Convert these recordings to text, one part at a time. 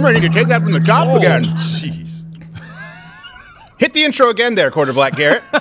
we're ready to take that from the top Oh, again. Jeez. Hit the intro again there, Quarter Black Garrett.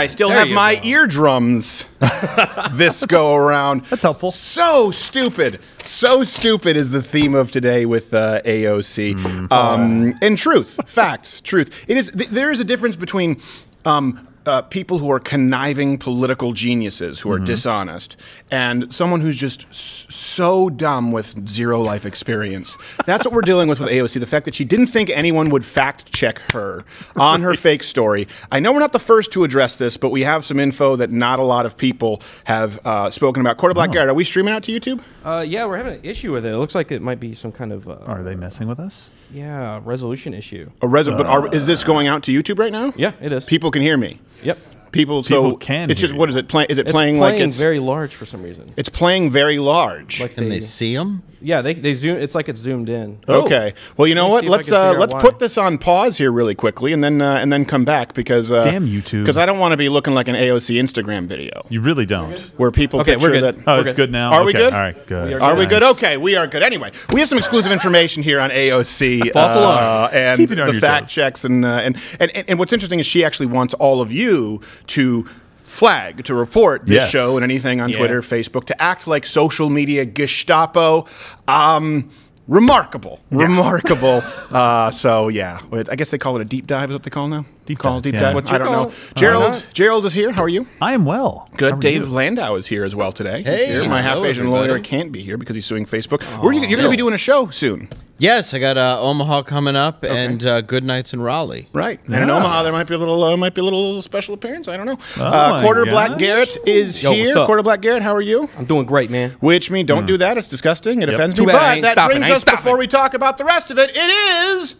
I still There have my go. eardrums this go around. That's helpful. So stupid. So stupid is the theme of today with uh, AOC. Mm-hmm. Um, and truth, facts, truth. It is. Th- there is a difference between. Um, uh, people who are conniving political geniuses who are Mm-hmm. dishonest, and someone who's just s- so dumb with zero life experience. That's what we're dealing with with AOC. The fact that she didn't think anyone would fact check her on her fake story. I know we're not the first to address this, but we have some info that not a lot of people have uh, spoken about. Quarter Oh. Black Garrett, are we streaming out to YouTube? Uh, yeah, we're having an issue with it. It looks like it might be some kind of uh, Are they messing with us? Yeah resolution issue. A res- but are, is this uh. going out to YouTube right now? Yeah, it is. People can hear me. Yep. People, so People can it's hear just you. what is it playing? Is it It's playing, like it's very large for some reason. it's playing very large? Like Can they see them? Yeah, they they zoom. It's like it's zoomed in. Okay. Well, you know Let what? see if I Let's uh, let's why. put this on pause here really quickly, and then uh, and then come back because uh, Damn YouTube. Because I don't want to be looking like an AOC Instagram video You really don't. where people Okay, picture we're good. that. Oh, We're it's good. good now. Are we good? All right, good. We are Are we good? Okay, we are good. Anyway, we have some exclusive information here on AOC False uh, and on the your fact toes. checks, and, uh, and and and what's interesting is she actually wants all of you to flag to report this Yes. show and anything on Yeah. Twitter, Facebook, to act like social media Gestapo. Um, remarkable, remarkable. uh, so yeah, I guess they call it a deep dive. Is what they call it now? Deep call dive, it deep yeah. dive. What I don't call know. Gerald, not? Gerald is here. How are you? I am well. Good. Dave you? Landau is here as well today. He's Hey, here. My half Asian lawyer can't be here because he's suing Facebook. Where are you, you're going to be doing a show soon, Yes, I got uh, Omaha coming up and uh, good nights in Raleigh. right? And in Omaha, there might be a little, uh, might be a little special appearance. I don't know. Oh uh, my Quarter Black. Garrett is Yo, here. what's up? Quarter Black Garrett, how are you? I'm doing great, man. Which mean, don't do that. It's disgusting. It offends Too me. bad But that stopping. brings I ain't us before we talk about the rest of it. It is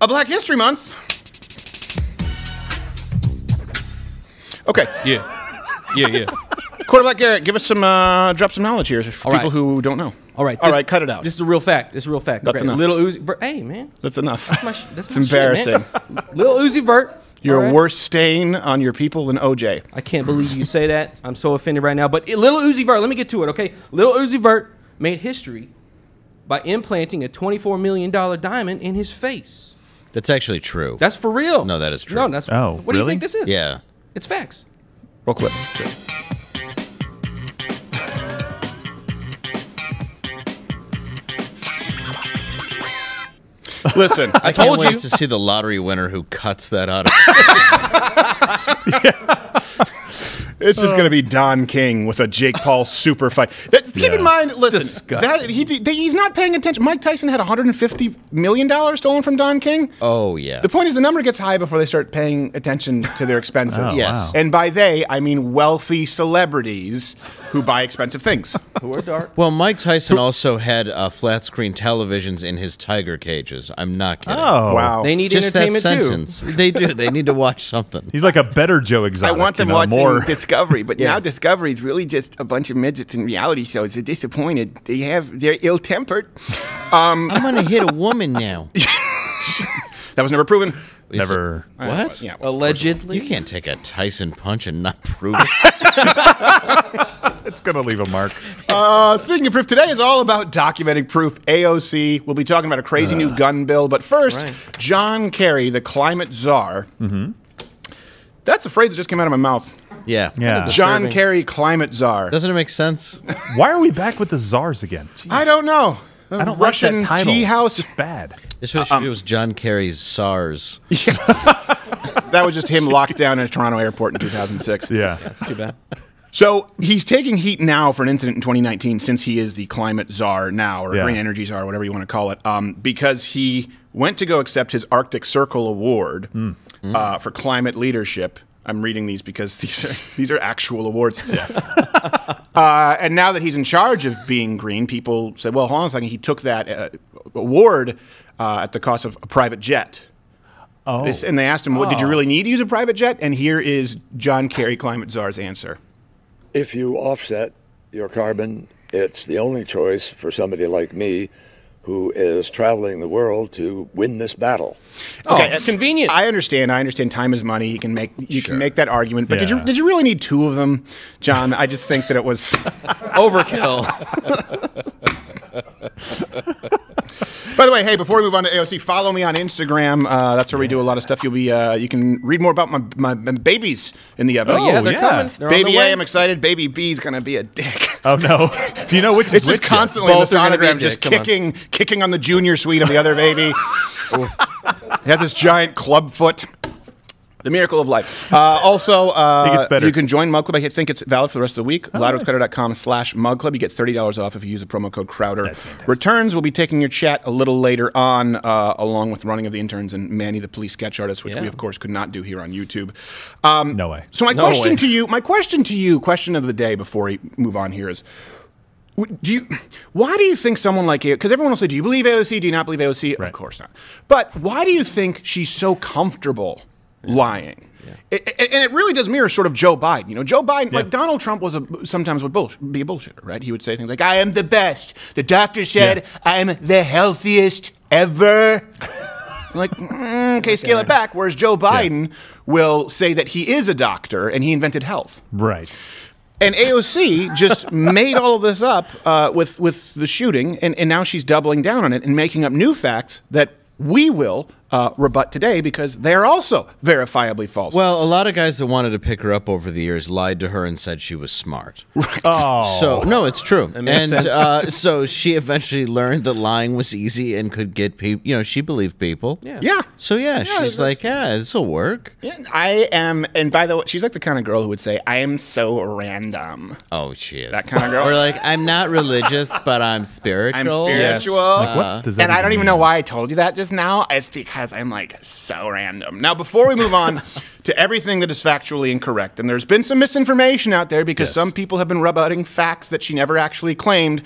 a Black History Month. Okay, Yeah. Yeah, yeah. Quarter Black Garrett, give us some, uh, drop some knowledge here for All people right. who don't know. All right. All this- right, cut it out. This is a real fact. This is a real fact. That's Okay, enough. Little Uzi. Vert, hey, man. That's enough. My sh- that's It's my shit, man. embarrassing. Little Uzi Vert. You're All a worse stain on your people than OJ. I can't believe you say that. I'm so offended right now. But Little Uzi Vert, let me get to it, okay? Little Uzi Vert made history by implanting a $24 million diamond in his face. That's actually true. That's for real. No, that is true. No, that's. Oh, what do you think this is? yeah. It's facts. Roll clip. Listen, I told can't wait you. to see the lottery winner who cuts that out. Of it's just going to be Don King with a Jake Paul super fight. That's, Keep in mind, listen, that, he, he's not paying attention. Mike Tyson had 150 million dollars stolen from Don King. oh yeah. The point is, the number gets high before they start paying attention to their expenses. Oh, Yes. wow. And by they, I mean wealthy celebrities who buy expensive things. Who are dark? Well, Mike Tyson also had uh, flat screen televisions in his tiger cages. I'm not kidding. Oh, Wow. They need Just that entertainment too. They do. They need to watch something. He's like a better Joe Exotic. I want them you know, watching more. Discovery, but Yeah. now Discovery is really just a bunch of midgets in reality shows. They're disappointed. They have they're ill tempered. I'm gonna hit a woman now. That was never proven. Never. What? Yeah. well, Allegedly. You can't take a Tyson punch and not prove it. It's gonna leave a mark. Uh, speaking of proof, today is all about documenting proof. AOC. We'll be talking about a crazy new gun bill, but first, right. John Kerry, the climate czar. Mm-hmm. That's a phrase that just came out of my mouth. Yeah. Yeah. John Kerry, climate czar. Doesn't it make sense? Why are we back with the czars again? Jeez, I don't know. The I don't Russian like that title. tea house. It's just bad. This was, it was John Kerry's SARS. That was just him locked down in a Toronto airport in 2006. Yeah. That's too bad. So he's taking heat now for an incident in 2019, since he is the climate czar now, or Yeah. green energy czar, whatever you want to call it, um, because he went to go accept his Arctic Circle Award Hmm. Uh, for climate leadership. I'm reading these because these are these are actual awards. uh, and now that he's in charge of being green, people said, well, hold on a second. He took that uh, award uh, at the cost of a private jet. Oh, This- and they asked him, what, did you really need to use a private jet? And here is John Kerry, climate czar's answer. if you offset your carbon, it's the only choice for somebody like me who is traveling the world to win this battle. Oh, Okay, it's convenient. I understand. I understand. Time is money. You can make you Sure. can make that argument. But did you did you really need two of them, John? I just think that it was. Overkill. By the way, hey, before we move on to AOC, follow me on Instagram. Uh, that's where we do a lot of stuff. You'll be uh, you can read more about my, my, my babies in the oven. Oh, yeah, they're yeah. coming. They're Baby the A, way. I'm excited. Baby B is gonna be a dick. Oh no. Do you know which is It's which just yet? constantly in the Both are gonna be a sonogram, just dick, come on. kicking, kicking on the junior suite of the other baby. he has this giant club foot. The miracle of life. Uh, also, uh, you can join Mug Club. I think it's valid for the rest of the week. Oh, Louderwithcrowder.com slash Mug Club. You get $30 off if you use the promo code Crowder. Returns, we'll be taking your chat a little later on, uh, along with Running of the Interns and Manny the Police Sketch Artist, which Yeah. we, of course, could not do here on YouTube. Um, No way. So my No question way. to you, my question to you, question of the day before we move on here is, do you, why do you think someone like you, because everyone will say, do you believe AOC? Do you not believe AOC? Of course not. But why do you think she's so comfortable lying? It- it- and it really does mirror sort of Joe Biden. You know, Joe Biden, like Donald Trump was a, sometimes would bull, be a bullshitter, right? He would say things like, I am the best. The doctor said I am the healthiest ever. Like, mm, okay, scale it back. Whereas Joe Biden will say that he is a doctor and he invented health. Right. And AOC just made all of this up uh, with with the shooting, and, and now she's doubling down on it and making up new facts that we will uh, rebut today because they're also verifiably false. Well, a lot of guys that wanted to pick her up over the years lied to her and said she was smart. Right. Oh. So no, it's true. And uh, so she eventually learned that lying was easy and could get people. You know, she believed people. Yeah. yeah. So yeah, Yeah, she's like, yeah, this will work. Yeah, I am, and by the way, she's like the kind of girl who would say, "I am so random." Oh, she is That kind of girl. Or like, I'm not religious, but I'm spiritual. I'm Yes. spiritual. Like, what does that and I don't even know why I told you that just now. It's because I'm like so random. Now, before we move on to everything that is factually incorrect, and there's been some misinformation out there because Yes. some people have been rebutting facts that she never actually claimed.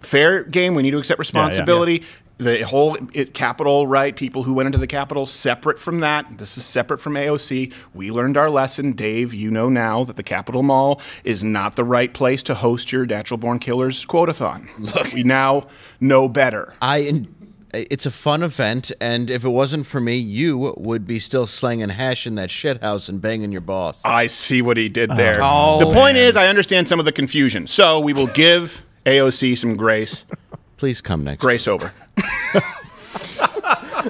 Fair game. We need to accept responsibility. The whole it, Capitol, right? People who went into the Capitol, separate from that. This is separate from AOC. We learned our lesson, Dave. You know now that the Capitol Mall is not the right place to host your natural born killers quotathon. Look, we now know better. I. En- it's a fun event, and if it wasn't for me, you would be still slanging hash in that shit house and banging your boss. I see what he did there. Oh, the point man. is, I understand some of the confusion. So we will give AOC some grace. Please come next. Grace over.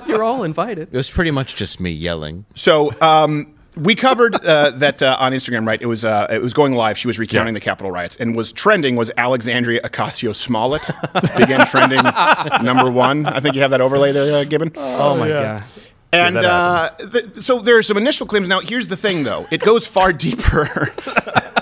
You're all invited. It was pretty much just me yelling. So um, we covered uh, that uh, on Instagram, right? It was uh, it was going live. She was recounting Yeah. the Capitol riots, and was trending was Alexandria Ocasio Smollett began trending number one. I think you have that overlay there, uh, Gibbon. Oh, my yeah. god. And that uh, th- so there are some initial claims. Now, here's the thing, though. It goes far deeper.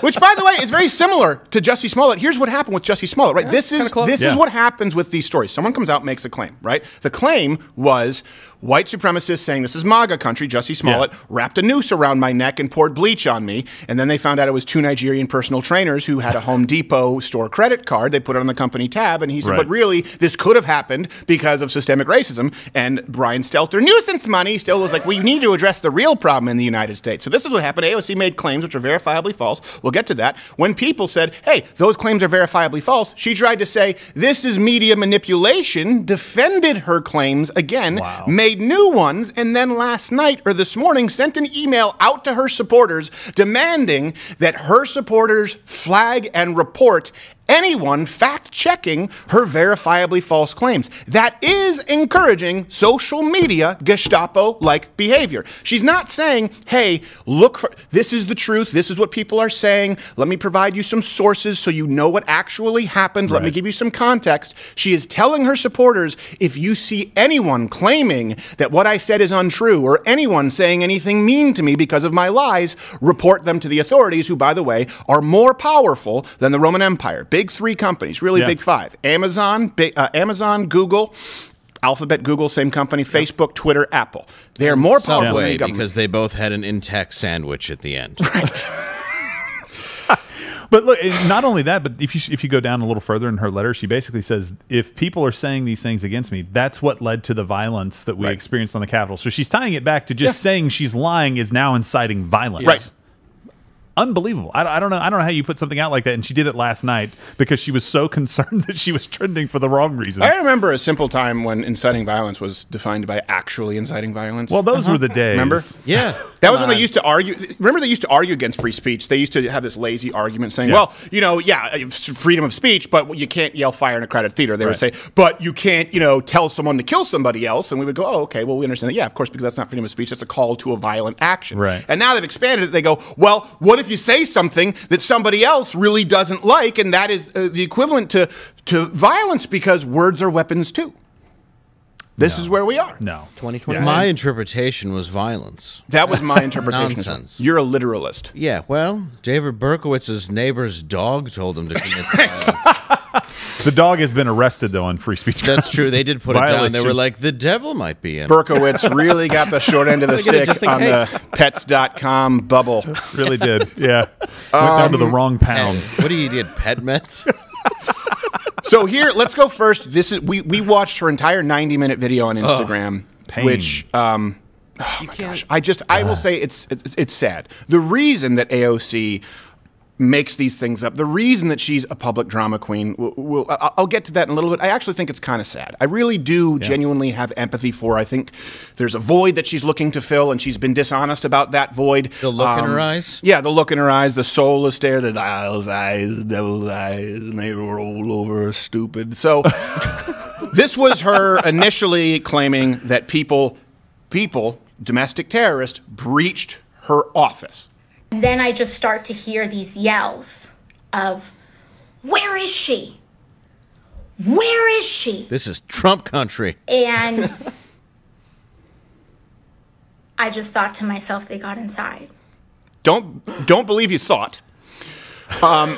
Which, by the way, is very similar to Jussie Smollett. Here's what happened with Jussie Smollett, right? this is kinda close. this is what happens with these stories. Someone comes out, makes a claim, right? The claim was white supremacists saying this is MAGA country. Jussie Smollett wrapped a noose around my neck and poured bleach on me, and then they found out it was two Nigerian personal trainers who had a Home Depot store credit card. They put it on the company tab, and he said, Right. "But really, this could have happened because of systemic racism." And Brian Stelter, nuisance money, still was like, "We need to address the real problem in the United States." So this is what happened. AOC made claims which are verifiably false. We'll get to that. When people said, "Hey, those claims are verifiably false," she tried to say this is media manipulation, defended her claims again, Wow. made new ones, and then last night or this morning sent an email out to her supporters demanding that her supporters flag and report anyone fact checking her verifiably false claims. That is encouraging social media Gestapo like behavior. She's not saying, hey, look for this is the truth, this is what people are saying, let me provide you some sources so you know what actually happened, let me give you some context. She is telling her supporters if you see anyone claiming that what I said is untrue or anyone saying anything mean to me because of my lies, report them to the authorities, who, by the way, are more powerful than the Roman Empire. Big three companies, really Yeah. big five Amazon, big, uh, Amazon, Google. Alphabet, Google, same company, Facebook, Twitter, Apple. They are more powerful than government. because they both had an intact sandwich at the end. Right. but look, not only that, but if you if you go down a little further in her letter, she basically says if people are saying these things against me, that's what led to the violence that we experienced on the Capitol. So she's tying it back to just saying she's lying is now inciting violence. Right. Unbelievable. I, I don't know. I don't know how you put something out like that, and she did it last night because she was so concerned that she was trending for the wrong reasons. I remember a simple time when inciting violence was defined by actually inciting violence. well, those were the uh-huh. days. Remember? Yeah. That was when they used to argue. Remember, they used to argue against free speech. They used to have this lazy argument saying, "Well, you know, yeah, freedom of speech, but you can't yell fire in a crowded theater." They would say, "But you can't, you know, tell someone to kill somebody else." And we would go, "Oh, okay. Well, we understand that. Yeah, of course, because that's not freedom of speech. That's a call to a violent action." Right. And now they've expanded it. They go, "Well, what if you say something that somebody else really doesn't like, and that is uh, the equivalent to to violence because words are weapons too." This is where we are. No. 2020. My interpretation was violence. That was my interpretation. Nonsense. You're a literalist. Yeah, well, David Berkowitz's neighbor's dog told him to commit violence. The dog has been arrested though on free speech. That's true. They did put it down. They were like, the devil might be in. it." Berkowitz really got the short end of the Gotta get it stick just in on case. the pets.com bubble. really did. Yeah. Went down to the wrong pound. what do you did? Pet meds? So here, let's go first. This is we we watched her entire 90 minute video on Instagram, pain. which um you can't. I just I will say it's, it's it's sad. The reason that AOC makes these things up, the reason that she's a public drama queen, will, will, I'll get to that in a little bit. I actually think it's kind of sad. I really do genuinely have empathy for. I think there's a void that she's looking to fill, and she's been dishonest about that void. The look in Um, her eyes? Yeah, the look in her eyes, the soulless stare, the devil's eyes, the devil's eyes, and they roll over stupid. So this was her initially claiming that people, people, domestic terrorists, breached her office. And then I just start to hear these yells of, Where is she? Where is she? This is Trump country. And I just thought to myself, they got inside. Don't don't believe you thought. Um,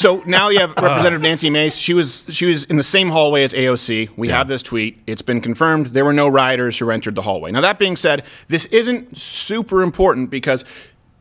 so now you have uh-huh. Representative Nancy Mace. She was she was in the same hallway as AOC. We have this tweet. It's been confirmed there were no rioters who entered the hallway. Now that being said, this isn't super important because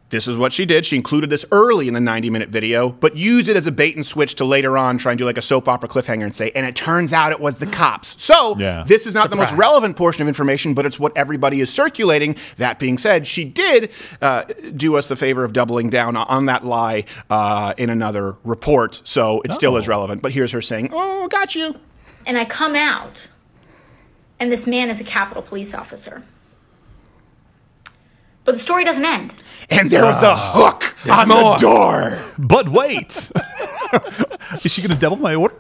this is what she did. She included this early in the 90 minute video, but used it as a bait and switch to later on try and do like a soap opera cliffhanger and say, and it turns out it was the cops. So Yeah. this is not the most relevant portion of information, but it's what everybody is circulating. That being said, she did uh, do us the favor of doubling down on that lie uh, in another report, so it still is Oh. relevant. But here's her saying, "Oh, got you." And I come out, and this man is a Capitol police officer. But the story doesn't end. And there was the hook on more. the door. But wait. Is she going to double my order?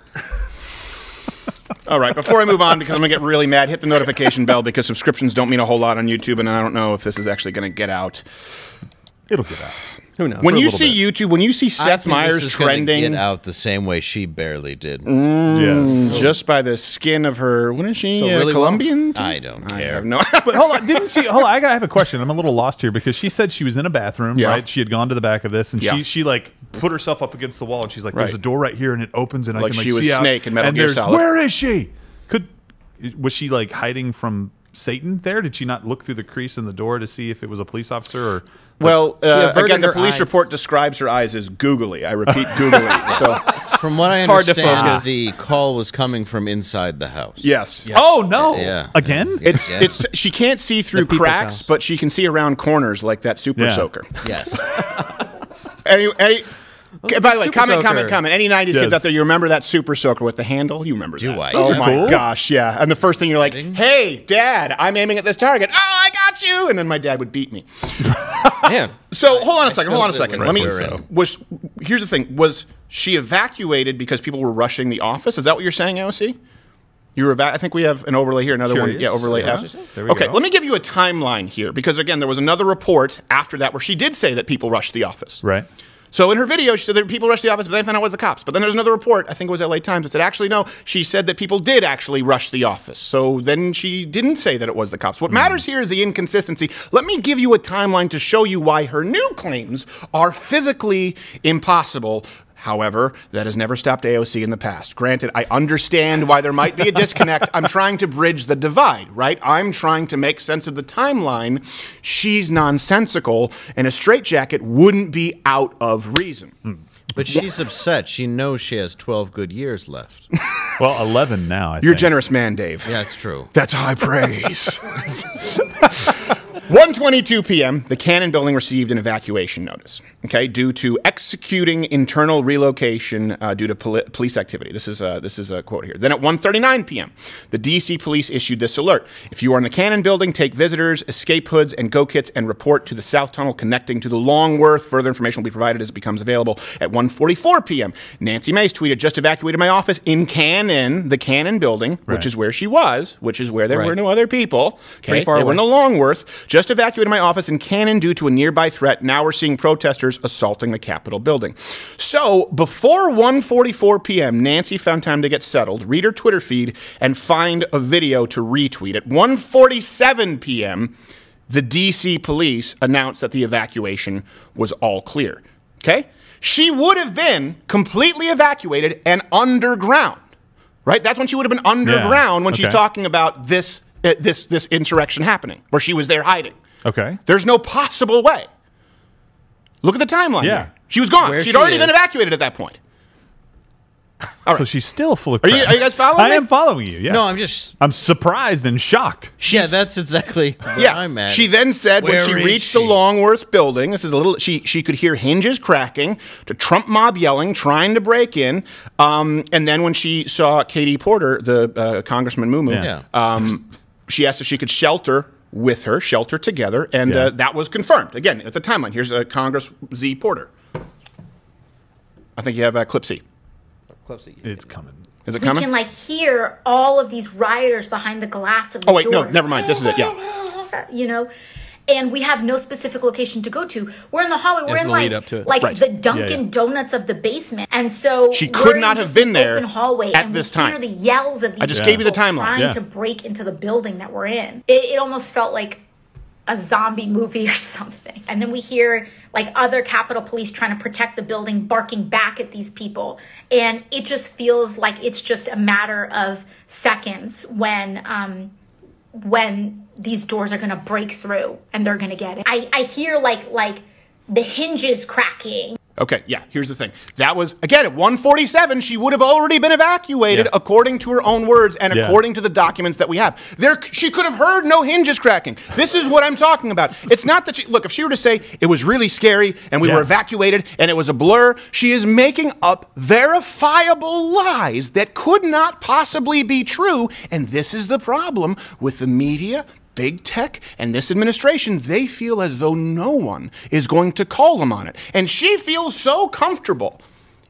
All right, before I move on, because I'm gonna get really mad, hit the notification bell because subscriptions don't mean a whole lot on YouTube, and I don't know if this is actually gonna get out. It'll get out. Who knows? When you little see YouTube, when you see Seth Meyers this is gonna trending Get out the same way she barely did. Yes. just by the skin of her, what is she? So uh, really well? Colombian? I don't I care. no. But hold on, didn't she? Hold on, I gotta have a question. I'm a little lost here because she said she was in a bathroom, Yeah. right? She had gone to the back of this, and Yeah. she she like put herself up against the wall, and she's like, "There's Right. a door right here, and it opens, and I can like she was see out." Snake in Metal and Gear there's Solid. where is she? Could was she like hiding from Satan there? Did she not look through the crease in the door to see if it was a police officer or? Well, uh, again, the police eyes. report describes her eyes as googly. I repeat, googly. So, From what I understand, the call was coming from inside the house. yes. Oh no! Yeah. Again? It's Yeah. it's she can't see through cracks, house. but she can see around corners like that super Yeah. soaker. Yes. Any, any, okay, by the way, Super comment, soaker. comment, comment. Any '90s kids out there, you remember that super soaker with the handle? You remember Do that? I? Oh Those are my cool. gosh, yeah. And the first thing you're like, "Hey, Dad, I'm aiming at this target. Oh, I got you!" And then my dad would beat me. Man, So hold on a second. Hold on a second. Let me. in. Was here's the thing. Was she evacuated because people were rushing the office? Is that what you're saying, AOC? You were. I think we have an overlay here. Another one. Yeah, overlay Yeah. F. There we okay. go. Let me give you a timeline here because again, there was another report after that where she did say that people rushed the office. right. So in her video, she said that people rushed the office, but then I found out it was the cops. But then there's another report, I think it was LA Times, that said actually no, she said that people did actually rush the office. So then she didn't say that it was the cops. What hmm. matters here is the inconsistency. Let me give you a timeline to show you why her new claims are physically impossible. However, that has never stopped AOC in the past. Granted, I understand why there might be a disconnect. I'm trying to bridge the divide, right? I'm trying to make sense of the timeline. She's nonsensical, and a straitjacket wouldn't be out of reason. Hmm. But she's upset. She knows she has 12 good years left. Well, 11 now. I You're a generous man, Dave. Yeah, it's true. That's high praise. 1:22 p.m. The Cannon Building received an evacuation notice. Okay, due to executing internal relocation uh, due to poli- police activity. This is a, this is a quote here. Then at 1:39 p.m., the DC police issued this alert: If you are in the Cannon Building, take visitors, escape hoods, and go kits, and report to the south tunnel connecting to the Longworth. Further information will be provided as it becomes available. At 1:44 p.m., Nancy Mace tweeted: Just evacuated my office in Cannon, the Cannon Building, which is where she was, which is where there Right. were no other people. Okay, Pretty far they were in the Longworth. Just evacuated my office in Cannon due to a nearby threat. Now we're seeing protesters assaulting the Capitol building. So before 1:44 p.m., Nancy found time to get settled, read her Twitter feed, and find a video to retweet. At 1:47 p.m., the DC police announced that the evacuation was all clear. Okay, she would have been completely evacuated and underground. Right, that's when she would have been underground when she's talking about this uh, this this insurrection happening, where she was there hiding. Okay. There's no possible way. Look at the timeline. Yeah. here. She was gone. Where She'd she already been evacuated at that point. All right. So she's still full of Are you- are you guys following I me? am following you. Yeah. No, I'm just. I'm surprised and shocked. yeah, that's exactly where Yeah. I'm at. She then said when she is reached the? Longworth building, this is a little she she could hear hinges cracking, to Trump mob yelling, trying to break in. Um, and then when she saw Katie Porter, the uh, Congressman Mumu, Yeah. um, she asked if she could shelter with her, shelter together, and Yeah. uh, that was confirmed. Again, it's a timeline. Here's uh, Congress Z Porter. I think you have uh, clip C. Clip C. It's coming. Is it we coming? can like hear all of these rioters behind the glass of the Oh, wait, no, never mind. This is it, yeah. you know and we have no specific location to go to we're in the hallway we're It's in like lead up to like Right. the dunkin Yeah, yeah. donuts of the basement and so She could not have been there hallway at this time. the yells of these I just gave you the timeline. trying Yeah. to break into the building that we're in it, it almost felt like a zombie movie or something and then we hear like other capitol police trying to protect the building barking back at these people and it just feels like it's just a matter of seconds when um when these doors are going to break through and they're going to get it. I, I hear like like the hinges cracking. Okay, yeah, here's the thing. That was, again, at 147, she would have already been evacuated Yeah. according to her own words and Yeah. according to the documents that we have. There, She could have heard no hinges cracking. This is what I'm talking about. It's not that she, look, if she were to say it was really scary and we Yeah. were evacuated and it was a blur, she is making up verifiable lies that could not possibly be true. And this is the problem with the media big tech and this administration, they feel as though no one is going to call them on it. And she feels so comfortable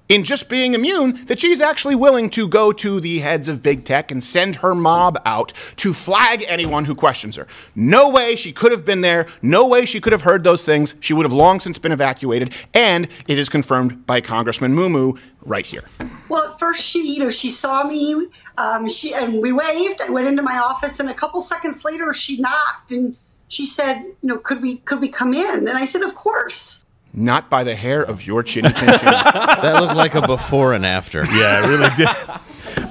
in just being immune that she's actually willing to go to the heads of big tech and send her mob out to flag anyone who questions her. No way she could have been there. No way she could have heard those things. She would have long since been evacuated. And it is confirmed by Congressman Mumu right here. Well, at first she, you know, she saw me, um, she and we waved. I went into my office, and a couple seconds later, she knocked and she said, "You know, could we could we come in?" And I said, "Of course." Not by the hair of your chinny chin chin. That looked like a before and after. Yeah, it really did.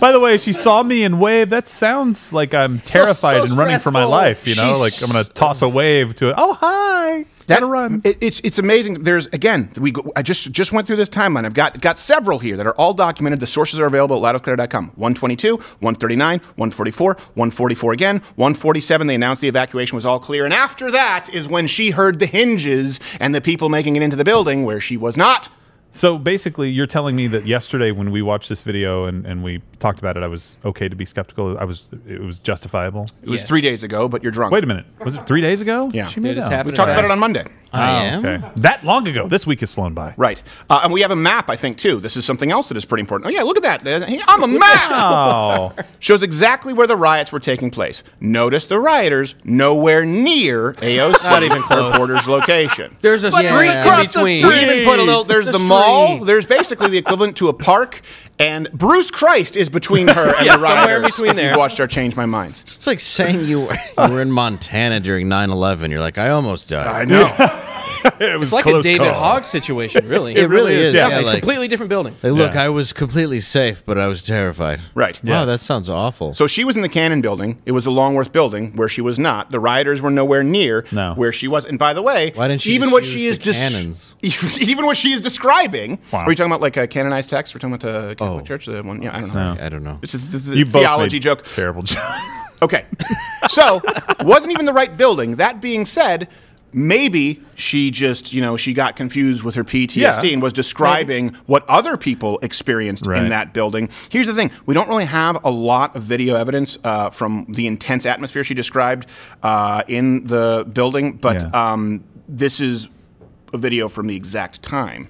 By the way, she saw me and waved. That sounds like I'm terrified so and running for my life. You know, She's- like I'm gonna toss a wave to it. Oh hi, gotta run. It, it's it's amazing. There's again, we go, I just just went through this timeline. I've got got several here that are all documented. The sources are available at louderwithcrowder.com. 122, 139, 144, 144 again, 147. They announced the evacuation was all clear, and after that is when she heard the hinges and the people making it into the building where she was not. So basically, you're telling me that yesterday when we watched this video and, and we talked about it, I was okay to be skeptical. I was it was justifiable. It was Yes. three days ago, but you're drunk. Wait a minute, was it three days ago? Yeah. she made It has out. happened We talked about it on Monday. I am. Okay, that long ago. This week has flown by. Right. Uh, and we have a map, I think, too. This is something else that is pretty important. Oh, yeah, look at that. Uh, I'm a map. Oh, shows exactly where the riots were taking place. Notice the rioters nowhere near AOC Not even close. reporter's location. There's a But street right in across the between. street, even put a little. There's The the, mall. There's basically the equivalent to a park, and Bruce Christ is between her and Yeah, the rioters. somewhere between if there. You've watched our Change My Minds. It's like saying you were, you were in Montana during 9 11. You're like, I almost died. I know. it was It's like a David call. Hogg situation, really. It really is. yeah. Yeah, it's a like, completely different building. like, look, Yeah. I was completely safe, but I was terrified. Right. Wow, Yes. that sounds awful. So she was in the Cannon building. It was the Longworth building where she was not. The rioters were nowhere near No. where she was. And by the way, Why didn't she even what she is just cannons? even what she is describing. Wow. Are you talking about like a canonized text? We're talking about the Catholic Oh. Church, the one. Yeah, I don't know. No. I don't know. It's a, the, the You theology made joke. Terrible joke. Okay. So, wasn't even the right building. That being said, maybe she just, you know, she got confused with her PTSD Yeah. and was describing what other people experienced Right. in that building. Here's the thing we don't really have a lot of video evidence uh, from the intense atmosphere she described uh, in the building, but Yeah. um, this is a video from the exact time.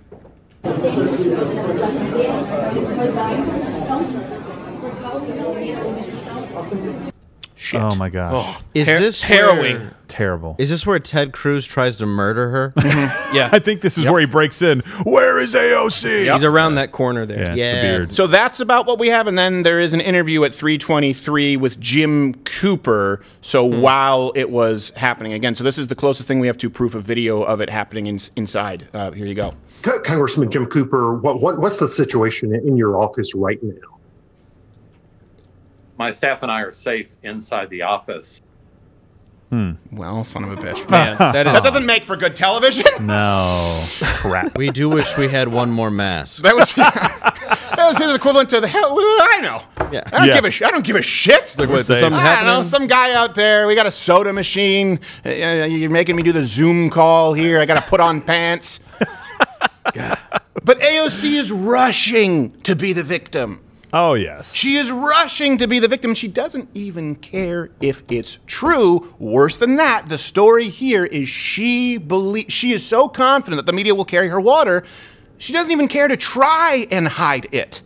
Shit. Oh my gosh. Is Har- this harrowing? Where, Terrible. is this where Ted Cruz tries to murder her? Yeah, I think this is where he breaks in. Where is AOC? he's around that corner there. Yeah, it's Yeah. the beard. So that's about what we have, and then there is an interview at 3:23 with Jim Cooper. So while it was happening again, so this is the closest thing we have to proof of video of it happening in, inside. Uh, here you go. Congressman Jim Cooper, what, what what's the situation in your office right now? My staff and I are safe inside the office. Hmm. Well, son of a bitch. Man, that That is doesn't make for good television. No. Crap. we do wish we had one more mask. That was that was his equivalent to the hell. what do I know. Yeah. I don't Yeah. give a sh- I don't give a shit. Like, what, safe. something I don't know. Some guy out there. We got a soda machine. Uh, You're making me do the Zoom call here. I got to put on pants. but AOC is rushing to be the victim. Oh, yes. She is rushing to be the victim. She doesn't even care if it's true. Worse than that, the story here is she believe she is so confident that the media will carry her water, she doesn't even care to try and hide it.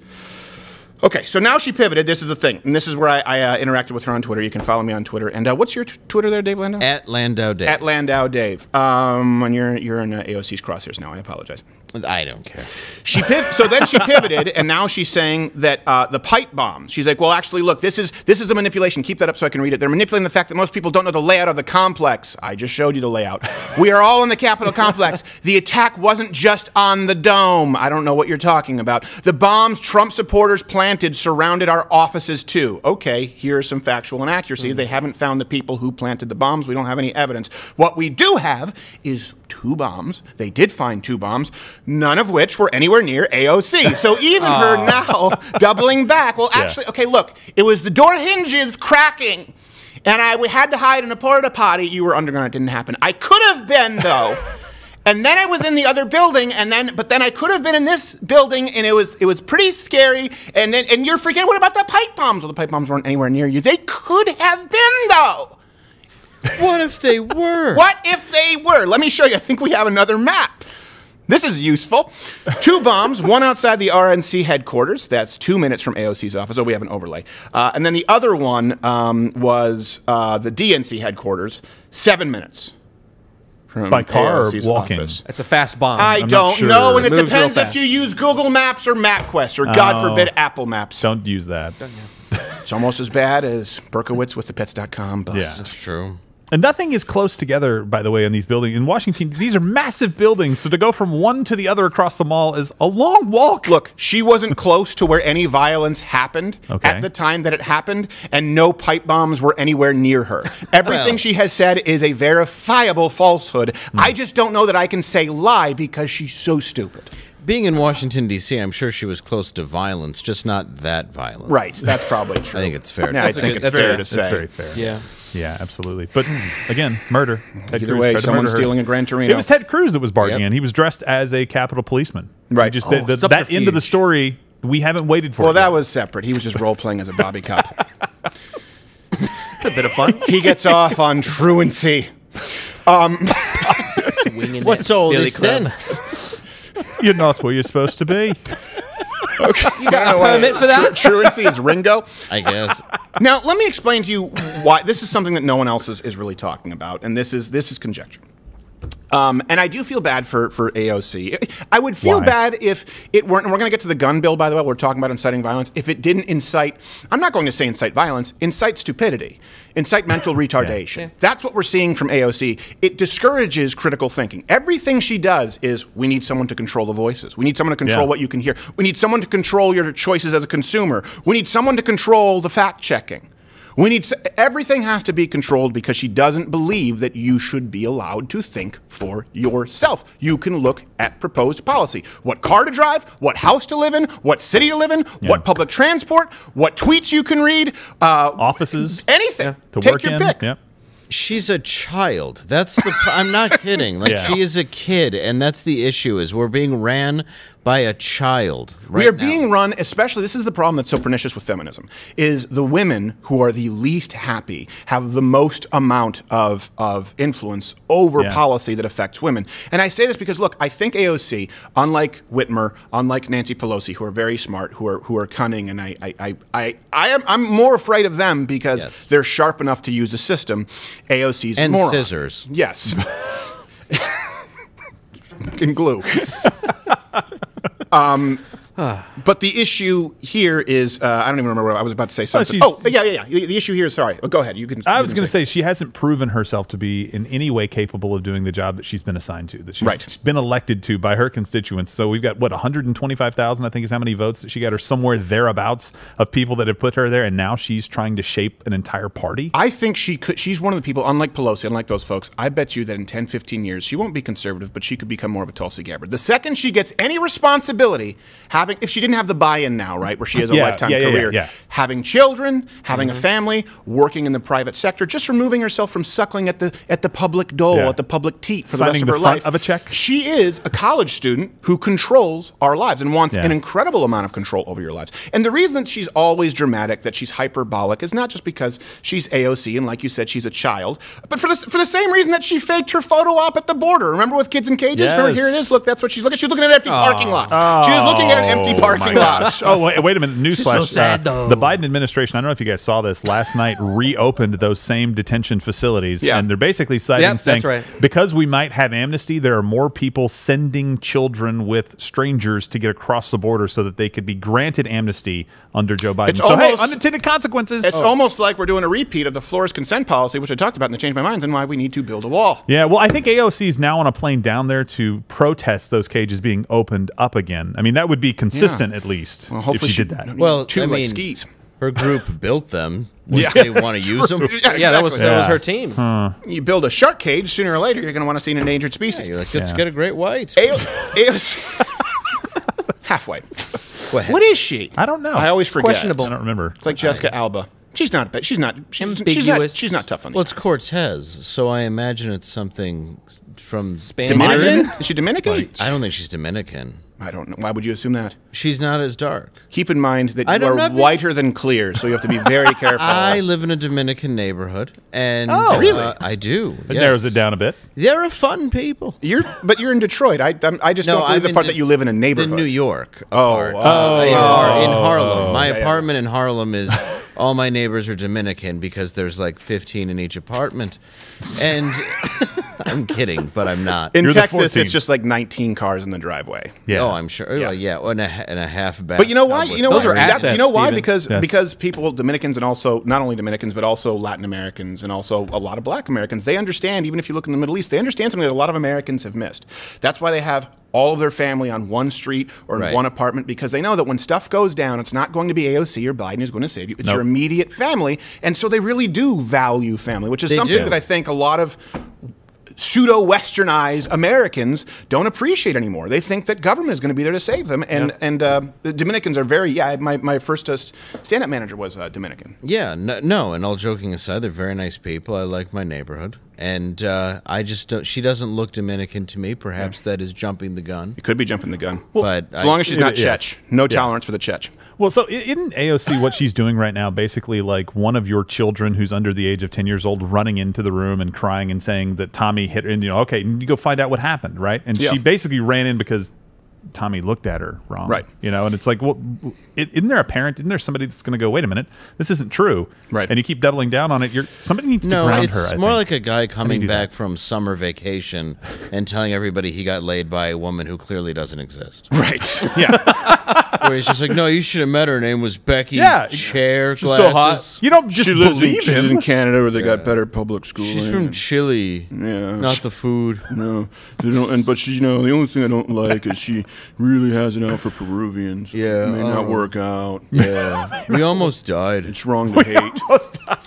Okay, so now she pivoted. This is the thing, and this is where I, I uh, interacted with her on Twitter. You can follow me on Twitter. And uh, what's your t- Twitter there, Dave Landau? At Landau Dave. At Landau Dave. Um, and you're you're in uh, AOC's crosshairs now. I apologize. I don't care. She piv- so then she pivoted, and now she's saying that uh, the pipe bombs. She's like, well, actually, look, this is this is a manipulation. Keep that up so I can read it. They're manipulating the fact that most people don't know the layout of the complex. I just showed you the layout. we are all in the Capitol complex. The attack wasn't just on the dome. I don't know what you're talking about. The bombs Trump supporters planted surrounded our offices too. Okay, here are some factual inaccuracies. They haven't found the people who planted the bombs. We don't have any evidence. What we do have is two bombs. They did find two bombs, none of which were anywhere near AOC. So even her ah. now doubling back. Well, actually, okay, look, it was the door hinges cracking. And I we had to hide in a porta potty. You were underground. It didn't happen. I could have been though. And then I was in the other building, and then but then I could have been in this building, and it was it was pretty scary. And then and you're forgetting what about the pipe bombs? Well, the pipe bombs weren't anywhere near you. They could have been though. What if they were? What if they were? Let me show you. I think we have another map. This is useful. Two bombs, one outside the RNC headquarters. That's two minutes from AOC's office. Oh, we have an overlay. Uh, and then the other one um, was uh, the DNC headquarters, seven minutes. From By car or walking? office. That's a fast bomb. I not don't sure. know, and it Moves real depends if you use Google Maps or MapQuest, or God Oh. forbid, Apple Maps. Don't use that. It's almost as bad as Berkowitz with the Pets.com bust. Yeah. That's true. And nothing is close together, by the way, in these buildings. In Washington, these are massive buildings. So to go from one to the other across the mall is a long walk. Look, she wasn't close to where any violence happened Okay. at the time that it happened, and no pipe bombs were anywhere near her. Everything Well. she has said is a verifiable falsehood. Hmm. I just don't know that I can say lie because she's so stupid. Being in Washington D.C., I'm sure she was close to violence, just not that violent. Right, that's probably true. I think it's fair. Yeah, to I That's think good- it's fair fair. to That's say. very fair. yeah. Yeah, absolutely. But again, murder. Ted Either Cruz way, tried to someone's murder her. stealing a Gran Torino. It was Ted Cruz that was barging Yep. in. He was dressed as a Capitol policeman. Right. He Just Oh, the- the- that end of the story, we haven't waited for. Well, that yet. was separate. He was just role playing as a Bobby Cup. It's a bit of fun. he gets off on truancy. Um, What's all this Club. then? You're not where you're supposed to be. You got a permit for that? Truancy is Ringo. I guess. Now, let me explain to you why this is something that no one else is, is really talking about, and this is this is conjecture. Um, and I do feel bad for, for AOC. I would feel Why? bad if it weren't, and we're going to get to the gun bill, by the way, we're talking about inciting violence, if it didn't incite, I'm not going to say incite violence, incite stupidity, incite mental retardation. That's what we're seeing from AOC. It discourages critical thinking. Everything she does is we need someone to control the voices. We need someone to control Yeah. what you can hear. We need someone to control your choices as a consumer. We need someone to control the fact checking. We need everything has to be controlled because she doesn't believe that you should be allowed to think for yourself. You can look at proposed policy. What car to drive, what house to live in, what city to live in, what public transport, what tweets you can read, uh, Offices. anything. To Take work your in. pick. Yep. She's a child. That's the. Pro- I'm not kidding. Like Yeah. she is a kid, and that's the issue. Is we're being ran by a child. we are now. being run, especially this is the problem that's so pernicious with feminism, is the women who are the least happy have the most amount of, of influence over Yeah. policy that affects women. And I say this because look, I think AOC, unlike Whitmer, unlike Nancy Pelosi, who are very smart, who are who are cunning, and I I, I, I, I am I'm more afraid of them because Yes. they're sharp enough to use the system. AOC's And moron. scissors. Yes. and glue. um, but the issue here is uh, I don't even remember what I was about to say something. she's- Oh, yeah, yeah, yeah. The, the issue here is sorry. Oh, go ahead. You can. I you was going to say she hasn't proven herself to be in any way capable of doing the job that she's been assigned to, that she's Right. been elected to by her constituents. So we've got what 125,000, I think, is how many votes that she got, or somewhere thereabouts of people that have put her there, and now she's trying to shape an entire party. I think she could. She's one of the people, unlike Pelosi, unlike those folks. I bet you that in 10, 15 years, she won't be conservative, but she could become more of a Tulsi Gabbard. The second she gets any responsibility, having if she didn't have the buy-in now, right, where she has a Yeah, lifetime yeah, yeah, career, having children, having a mm-hmm. family, working in the private sector, just removing herself from suckling at the at the public dole, at the public teat for the rest of the her life. of a check? She is a college student who controls our lives and wants an incredible amount of control over your lives. And the reason that she's always dramatic, that she's hyperbolic, is not just because she's AOC and, like you said, she's a child, but for the, for the same reason that she faked her photo op at the border. Remember with kids in cages? Remember, here it Yes. is. Look, that's what she's looking. At she's looking at an empty parking lot. She was looking at an empty Oh, parking lot. Oh, wait, wait a minute. Newsflash. so sad, uh, the Biden administration, I don't know if you guys saw this, last night reopened those same detention facilities. Yeah. And they're basically citing Yep, saying that's right. because we might have amnesty, there are more people sending children with strangers to get across the border so that they could be granted amnesty under Joe Biden. It's so, hey, unintended consequences. It's almost like we're doing a repeat of the Flores consent policy, which I talked about in the Change My Minds, and why we need to build a wall. Yeah, well, I think AOC is now on a plane down there to protest those cages being opened up again. I mean, that would be consistent at least Well, if hopefully she, did that. Well, two I like mean, skis. her group built them. Yeah, they want to use them? Yeah, that was that was her team. You build a shark cage, sooner or later, you're going to want to see an endangered species. You're like, let's Yeah. get a great white. AO- AOC. Halfway. What is she? I don't know. I always forget. Questionable. I don't remember. It's like Jessica Alba. She's not. bad. She's not. She's, she's not. Ambiguous. She's not tough on. Well, it's Cortez, so I imagine it's something from Spain. Dominican. Is she Dominican? I don't think she's Dominican. I don't know. Why would you assume that? She's not as dark. Keep in mind that I you are know- whiter than clear, so you have to be very careful. I live in a Dominican neighborhood, and Oh, really? uh, I do. It narrows it down a bit. They're a fun people. You're, but you're in Detroit. I, I'm, I just No, don't believe I'm the part the- that you live in a The neighborhood. New York Oh, part. oh, Uh, in, Har- in Harlem. My yeah, yeah. apartment in Harlem is all my neighbors are Dominican because there's like 15 in each apartment. And I'm kidding, but I'm not. in You're Texas, it's just like 19 cars in the driveway. Yeah. Oh, I'm sure. Yeah. Yeah, yeah and, a, and a half back. But you know why? You know Those why? are That's- assets, You know why? Steven. Because Yes. because people, Dominicans, and also not only Dominicans, but also Latin Americans, and also a lot of Black Americans, they understand. Even if you look in the Middle East, they understand something that a lot of Americans have missed. That's why they have all of their family on one street or in Right. one apartment because they know that when stuff goes down, it's not going to be AOC or Biden who's going to save you. It's Nope. your immediate family, and so they really do value family, which is They something do. that I think a lot of pseudo westernized Americans don't appreciate anymore. They think that government is going to be there to save them. And and uh, the Dominicans are very yeah. My my first uh, stand up manager was uh, Dominican. Yeah, no, no, and all joking aside, they're very nice people. I like my neighborhood. And uh, I just don't, she doesn't look Dominican to me. Perhaps that is jumping the gun. You could be jumping the gun. but as long I- as she's not yes. Chech, no tolerance for the Chech. Well, so i- isn't AOC what she's doing right now basically like one of your children who's under the age of 10 years old running into the room and crying and saying that Tommy hit her and, you know, okay, you go find out what happened, right? And Yeah. she basically ran in because Tommy looked at her wrong. Right. You know, and it's like, well, isn't there a parent? Isn't there somebody that's going to go, wait a minute, this isn't true? Right. And you keep doubling down on it. You're somebody needs to No, ground it's her. I more think. like a guy coming back that? from summer vacation and telling everybody he got laid by a woman who clearly doesn't exist. Right. Yeah. Where he's just like, no, you should have met her. Her name was Becky. Yeah. chair She's so hot. glasses. you don't just she lives in, believe she lives him. in Canada where they got better public schooling. She's from Chile. Yeah. Not the food. No, they don't. And but she, you know, the only thing I don't like is she really has it out for Peruvians. Yeah, it may not oh. work out. Yeah. we almost died. It's wrong to hate.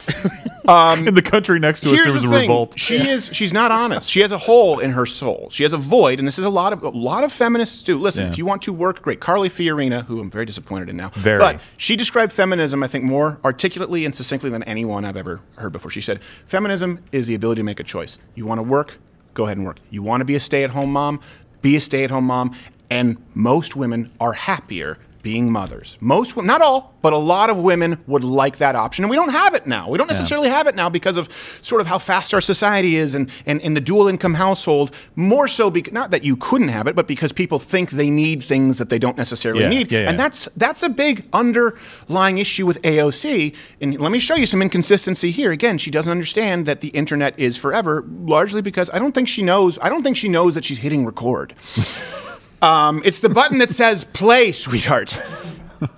Um, in the country next to us, there was the a thing. revolt. She is. She's not honest. She has a hole in her soul. She has a void, and this is a lot of a lot of feminists do. Listen, Yeah. if you want to work, great. Carly Fiorina, who I'm very disappointed in now, Very. but she described feminism, I think, more articulately and succinctly than anyone I've ever heard before. She said, "Feminism is the ability to make a choice. You want to work, go ahead and work. You want to be a stay-at-home mom, be a stay-at-home mom." And most women are happier being mothers. Most, not all, but a lot of women would like that option, and we don't have it now. We don't necessarily have it now because of sort of how fast our society is, and and in the dual income household, more so because not that you couldn't have it, but because people think they need things that they don't necessarily Yeah, need, yeah, yeah. and that's that's a big underlying issue with AOC. And let me show you some inconsistency here. Again, she doesn't understand that the internet is forever, largely because I don't think she knows. I don't think she knows that she's hitting record. Um, it's the button that says play, sweetheart,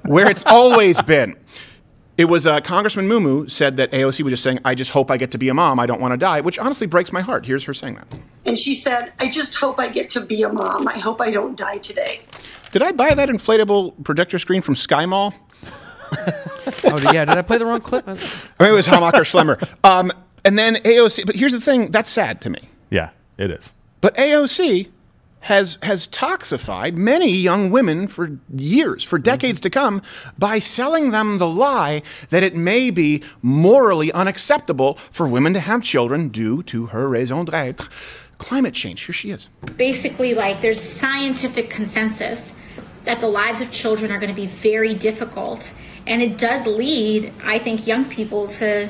where it's always been. It was uh, Congressman Mumu said that AOC was just saying, I just hope I get to be a mom. I don't want to die, which honestly breaks my heart. Here's her saying that. And she said, I just hope I get to be a mom. I hope I don't die today. Did I buy that inflatable projector screen from Sky Mall? Oh, yeah. Did I play the wrong clip? I mean, it was Hammacher Schlemmer. Um, and then AOC, but here's the thing that's sad to me. Yeah, it is. But AOC has has toxified many young women for years, for mm-hmm. decades to come, by selling them the lie that it may be morally unacceptable for women to have children due to her raison d'être. Climate change. Here she is. basically like there's scientific consensus that the lives of children are going to be very difficult and it does lead i think young people to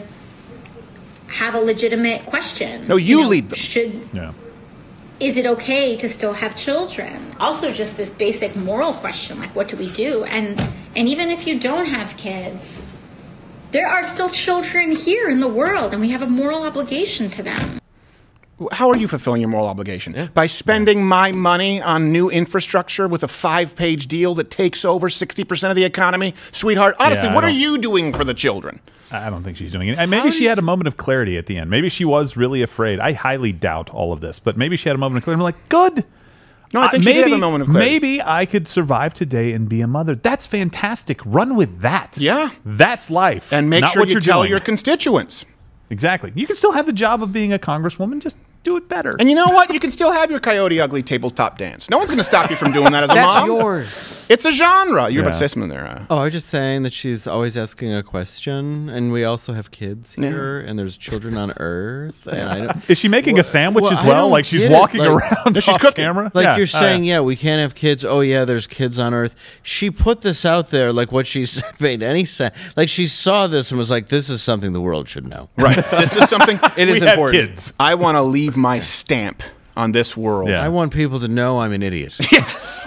have a legitimate question No, you lead them. should Yeah. Is it okay to still have children? Also just this basic moral question like what do we do? And and even if you don't have kids there are still children here in the world and we have a moral obligation to them How are you fulfilling your moral obligation? By spending my money on new infrastructure with a five page deal that takes over 60% of the economy? Sweetheart, honestly, Yeah, what are you doing for the children? I don't think she's doing it. And maybe she had a moment of clarity at the end. Maybe she was really afraid. I highly doubt all of this, but maybe she had a moment of clarity. I'm like, good. No, I think Uh, she did have a moment of clarity. Maybe I could survive today and be a mother. That's fantastic. Run with that. Yeah. That's life. And make sure what you tell doing. your constituents. Exactly. You can still have the job of being a congresswoman. Just do it better. And you know what? You can still have your Coyote Ugly tabletop dance. No one's going to stop you from doing that as a That's mom. yours. It's a genre. You're about to say something there. Uh, Oh, I was just saying that she's always asking a question, and we also have kids here, and there's children on Earth, and I don't. Is she making a sandwich well, as well? Like she's walking Like- around No, she's cooking. camera? Like Yeah. you're saying, yeah. yeah, we can't have kids. Oh yeah, there's kids on Earth. She put this out there, like what she said made any sense. Like she saw this and was like, "This is something the world should know." right. this is something It is we have important. kids. I want to leave my stamp on this world. Yeah. I want people to know I'm an idiot. Yes.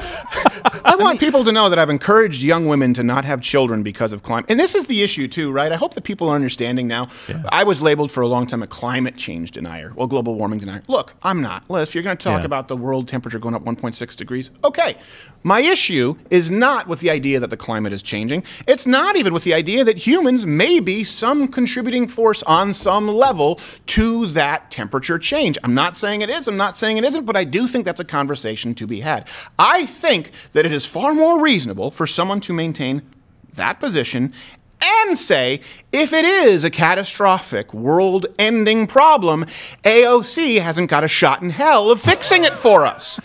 I want people to know that I've encouraged young women to not have children because of climate. And this is the issue, too, right? I hope that people are understanding now. I was labeled for a long time a climate change denier, well, global warming denier. Look, I'm not. Well, if you're going to talk Yeah. about the world temperature going up 1.6 degrees, okay. My issue is not with the idea that the climate is changing. It's not even with the idea that humans may be some contributing force on some level to that temperature change. I'm not saying it is, I'm not saying it isn't, but I do think that's a conversation to be had. I think that it is far more reasonable for someone to maintain that position and say if it is a catastrophic, world ending problem, AOC hasn't got a shot in hell of fixing it for us.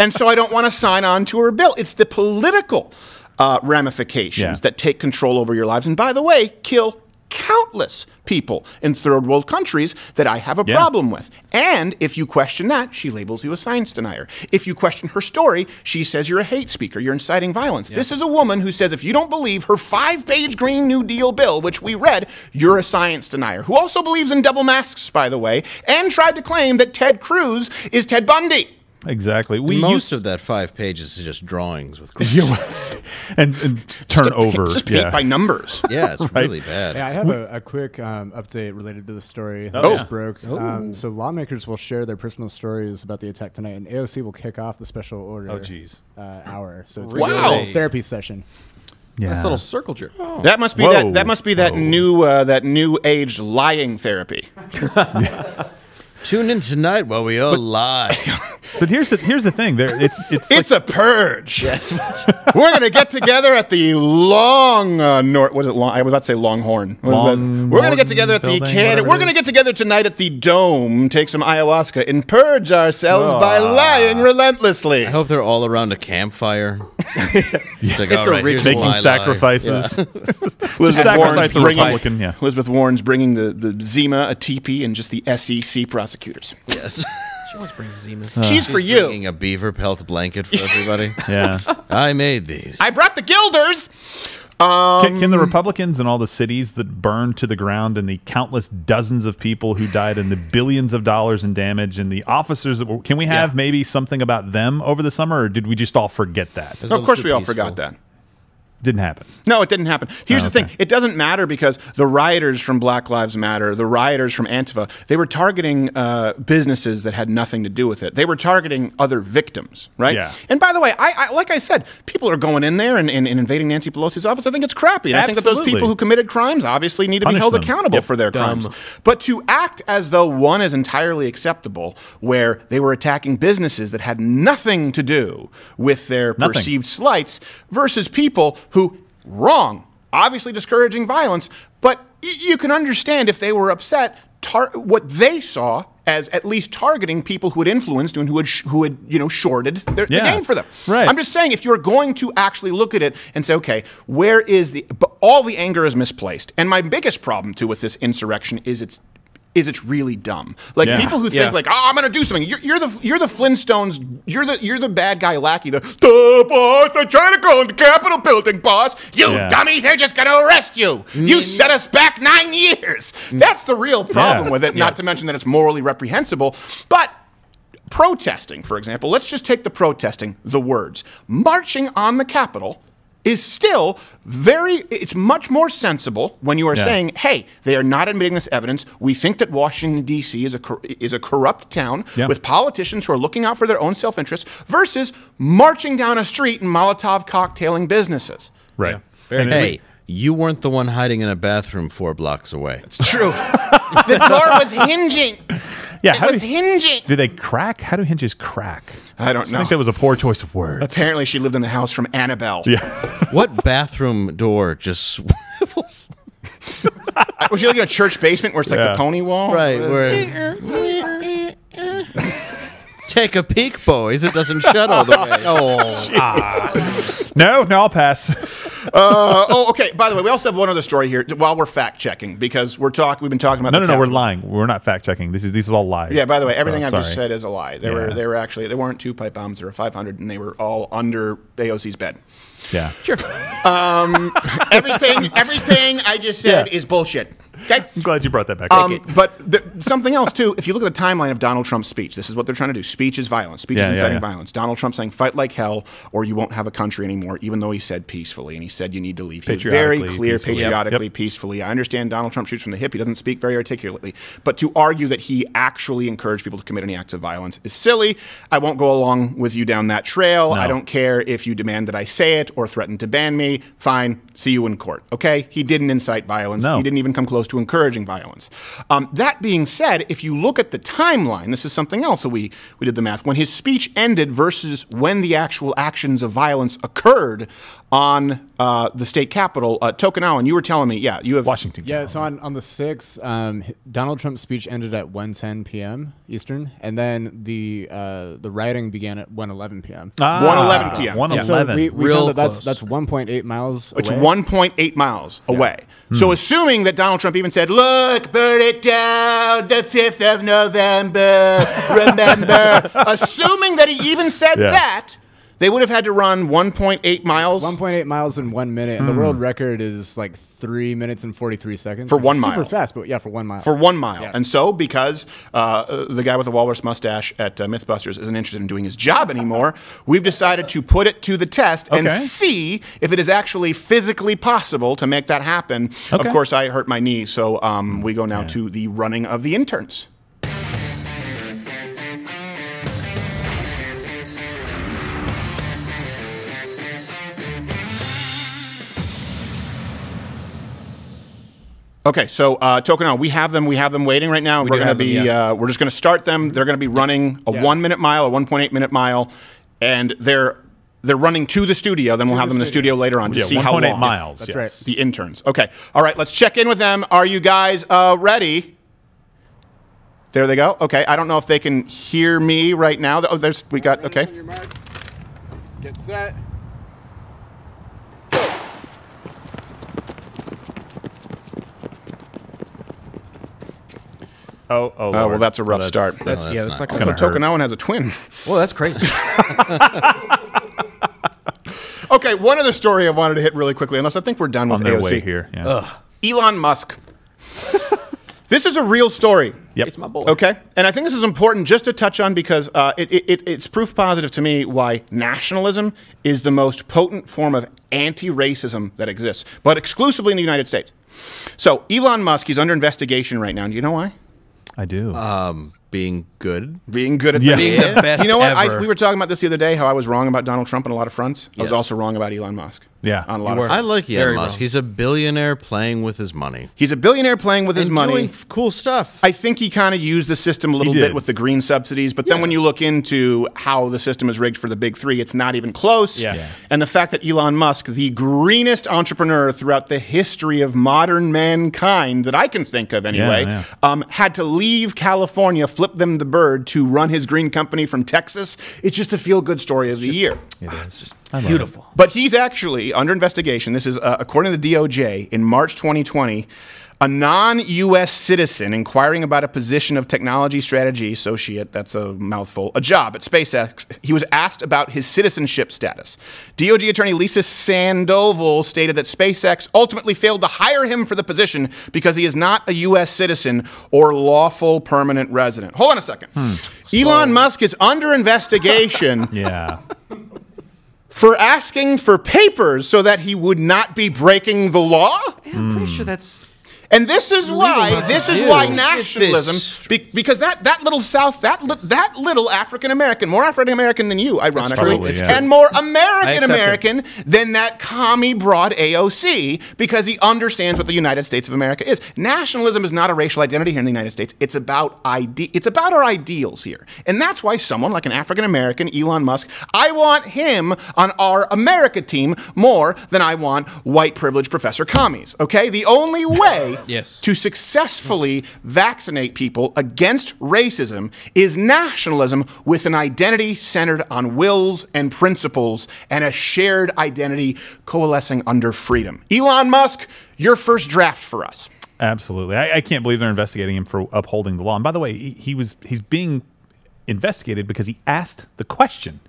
And so I don't want to sign on to her bill. It's the political uh, ramifications Yeah. that take control over your lives. And by the way, kill countless people in third world countries that I have a Yeah. problem with. And if you question that, she labels you a science denier. If you question her story, she says you're a hate speaker, you're inciting violence. This is a woman who says if you don't believe her five page Green New Deal bill, which we read, you're a science denier, who also believes in double masks, by the way, and tried to claim that Ted Cruz is Ted Bundy. Exactly. We We most used of that five pages is just drawings with. and, and turn Just paint- over. just paint yeah. by numbers. yeah, it's Right. really bad. Yeah, I have a, a quick um, update related to the story that Oh, just yeah. broke. Um, so lawmakers will share their personal stories about the attack tonight, and AOC will kick off the special order. Oh, jeez. Uh, hour. So it's Wow. a therapy session. Yeah. Nice little circle jerk. That must be Whoa. that. That must be that Whoa. new uh, that new age lying therapy. Tune in tonight while we all lie. But here's the here's the thing. There, it's it's It's a purge. Yes. We're gonna get together at the long uh, north. What is it? Long, I was about to say Longhorn. Long that? We're gonna get together at the Building, Canada. We're gonna get together tonight at the Dome. Take some ayahuasca and purge ourselves by Ah. lying relentlessly. I hope they're all around a campfire. It's like, It's all a right, rich here's making lie, lie. sacrifices. Elizabeth Sacrifice Warren's bringing, yeah. Elizabeth Warren's bringing the, the Zima, a TP, and just the SEC prosecutors. Yes. She always brings Zemas. Uh, She's for you. Bringing a beaver pelt blanket for everybody. Yeah. I made these. I brought the Gilders. Can, can the um, Republicans and all the cities that burned to the ground and the countless dozens of people who died and the billions of dollars in damage and the officers that were, can we have maybe something about them over the summer or did we just all forget that? Those of course, we all peaceful. forgot that. Didn't happen. No, it didn't happen. Here's Oh, the thing: it doesn't matter because the rioters from Black Lives Matter, the rioters from Antifa, they were targeting uh, businesses that had nothing to do with it. They were targeting other victims, right? Yeah. And by the way, I, I like I said, people are going in there and, and, and invading Nancy Pelosi's office. I think it's crappy. And I think that those people who committed crimes obviously need to be held them. accountable Yep. for their Dumb. crimes. But to act as though one is entirely acceptable, where they were attacking businesses that had nothing to do with their Nothing. perceived slights versus people who wrong obviously discouraging violence but y- you can understand if they were upset tar- what they saw as at least targeting people who had influenced and who had sh- who had you know shorted their, the game for them. Right. i'm just saying if you're going to actually look at it and say okay where is the but all the anger is misplaced. And my biggest problem too with this insurrection is it's is it's really dumb. Like Yeah. people who think Yeah. like, "Oh, I'm going to do something." You're, you're the you're the Flintstones. You're the you're the bad guy lackey. The, the boss. I'm trying to go in the Capitol building, boss. You Yeah. dummy! They're just going to arrest you. You mm. set us back nine years. Mm. That's the real problem Yeah. with it. Not to mention that it's morally reprehensible. But protesting, for example, let's just take the protesting. The words marching on the Capitol is still very it's much more sensible when you are Yeah. saying hey they are not admitting this evidence we think that washington d.c is a cor- is a corrupt town Yeah. with politicians who are looking out for their own self-interest versus marching down a street and molotov cocktailing businesses Right. Very And Hey, you weren't the one hiding in a bathroom four blocks away. it's true the door was hinging yeah. it How was do, hinging do they crack? How do hinges crack? i don't I know I think that was a poor choice of words. apparently she lived in the house from annabelle Yeah. What bathroom door just swivels? was she like in a church basement where it's like Yeah. the pony wall Right, where. Take a peek, boys. It doesn't shut all the way. Oh, ah. No, no, I'll pass. Uh, oh, okay. By the way, we also have one other story here while we're fact checking because we're talking. We've been talking about No, the no, no. We're lying. We're not fact checking. This is this is all lies. Yeah. By the way, uh, everything So, I've just said is a lie. They were they were actually they weren't two pipe bombs. They were 500, and they were all under AOC's bed. Yeah. sure. Everything everything I just said Yeah. is bullshit. Okay. I'm glad you brought that back. Um, but the, something else too. If you look at the timeline of Donald Trump's speech, this is what they're trying to do. Speech is violence. Speech Yeah, is inciting yeah. violence. Donald Trump saying "fight like hell" or "you won't have a country anymore," even though he said peacefully and he said you need to leave. He was very clear, peacefully. Patriotically, Yep. peacefully. I understand Donald Trump shoots from the hip. He doesn't speak very articulately, but to argue that he actually encouraged people to commit any acts of violence is silly. I won't go along with you down that trail. I don't care if you demand that I say it or threaten to ban me. Fine. See you in court. Okay. He didn't incite violence. No. He didn't even come close to encouraging violence. Um, that being said, if you look at the timeline, this is something else we, we did the math. When his speech ended versus when the actual actions of violence occurred on uh, the state capitol, uh, Tokenawa, you were telling me, yeah, you have Washington. Yeah, so on, on the 6th, um, Donald Trump's speech ended at 1.10 p.m. Eastern, and then the uh, the rioting began at 1.11 p.m. Ah, 111 p.m. 111. So we, we Real found that that's, close. that's 1.8 miles It's away. 1.8 miles away. Hmm. So, assuming that Donald Trump even said, Look, burn it down the 5th of November, remember, assuming that he even said Yeah. that, they would have had to run 1.8 miles 1.8 miles in one minute, and the Hmm. world record is like three minutes and 43 seconds For one mile. Super fast, but yeah, for one mile. for one mile. Yeah. And so, because uh, the guy with the walrus mustache at uh, MythBusters isn't interested in doing his job anymore, we've decided to put it to the test and see if it is actually physically possible to make that happen. Of course, I hurt my knee, so um, we go now to the running of the interns. Okay, so uh, Tokenau, we have them. We have them waiting right now. We we're going to have them, be. yeah. Uh, we're just going to start them. They're going to be running a Yeah. one minute mile, a one point eight minute mile, and they're they're running to the studio. Then we'll have the them in the studio later on to Yeah, see how 1.8 long. miles. That's yes. right. The interns. Okay. All right. Let's check in with them. Are you guys uh, ready? There they go. Okay. I don't know if they can hear me right now. Oh, there's we got. Okay. Get set. Oh, oh, Oh well, that's a rough Oh, start. That's, that's yeah, that's not like So gonna hurt. Tokenau has a twin. Well, that's crazy. Okay. One other story I wanted to hit really quickly, unless I think we're done with on their AOC. way here. Yeah. Elon Musk. this is a real story. Yep. It's my boy. Okay, and I think this is important just to touch on because uh, it, it, it- it's proof positive to me why nationalism is the most potent form of anti-racism that exists, but exclusively in the United States. So Elon Musk, he's under investigation right now. Do you know why? I do. Um, being good. Being good at Yeah. Being the best You know what? I, we were talking about this the other day. How I was wrong about Donald Trump on a lot of fronts. I was also wrong about Elon Musk. Yeah. on a lot were. of. I like Elon Very Musk. wrong. He's a billionaire playing with his money. He's a billionaire playing with his money. doing cool stuff. I think he kind of used the system a little bit with the green subsidies, but then when you look into how the system is rigged for the big three, it's not even close. Yeah. Yeah. And the fact that Elon Musk, the greenest entrepreneur throughout the history of modern mankind that I can think of anyway, yeah. Um, had to leave California, flip them the bird to run his green company from Texas. It's just a feel good story of the year. it's just beautiful. But he's actually under investigation. This is, uh, according to the DOJ, in March 2020, a non US citizen inquiring about a position of technology strategy associate, that's a mouthful, a job at SpaceX, he was asked about his citizenship status. DOJ attorney Lisa Sandoval stated that SpaceX ultimately failed to hire him for the position because he is not a US citizen or lawful permanent resident. Hold on a second. Elon Musk is under investigation yeah. For asking for papers so that he would not be breaking the law. I'm pretty sure that's And this is why this is do. why nationalism be, because that that little South that li- that little African American more African American than you ironically probably, yeah. and more American American than that commie broad AOC because he understands what the United States of America is. Nationalism is not a racial identity here in the United States. It's about ide- it's about our ideals here. And that's why someone like an African American Elon Musk, I want him on our America team more than I want white privileged professor commies. Okay? The only way Yes. to successfully vaccinate people against racism is nationalism with an identity centered on wills and principles and a shared identity coalescing under freedom. Elon Musk, your first draft for us. Absolutely. I, I can't believe they're investigating him for upholding the law. And by the way, he, he was he's being investigated because he asked the question.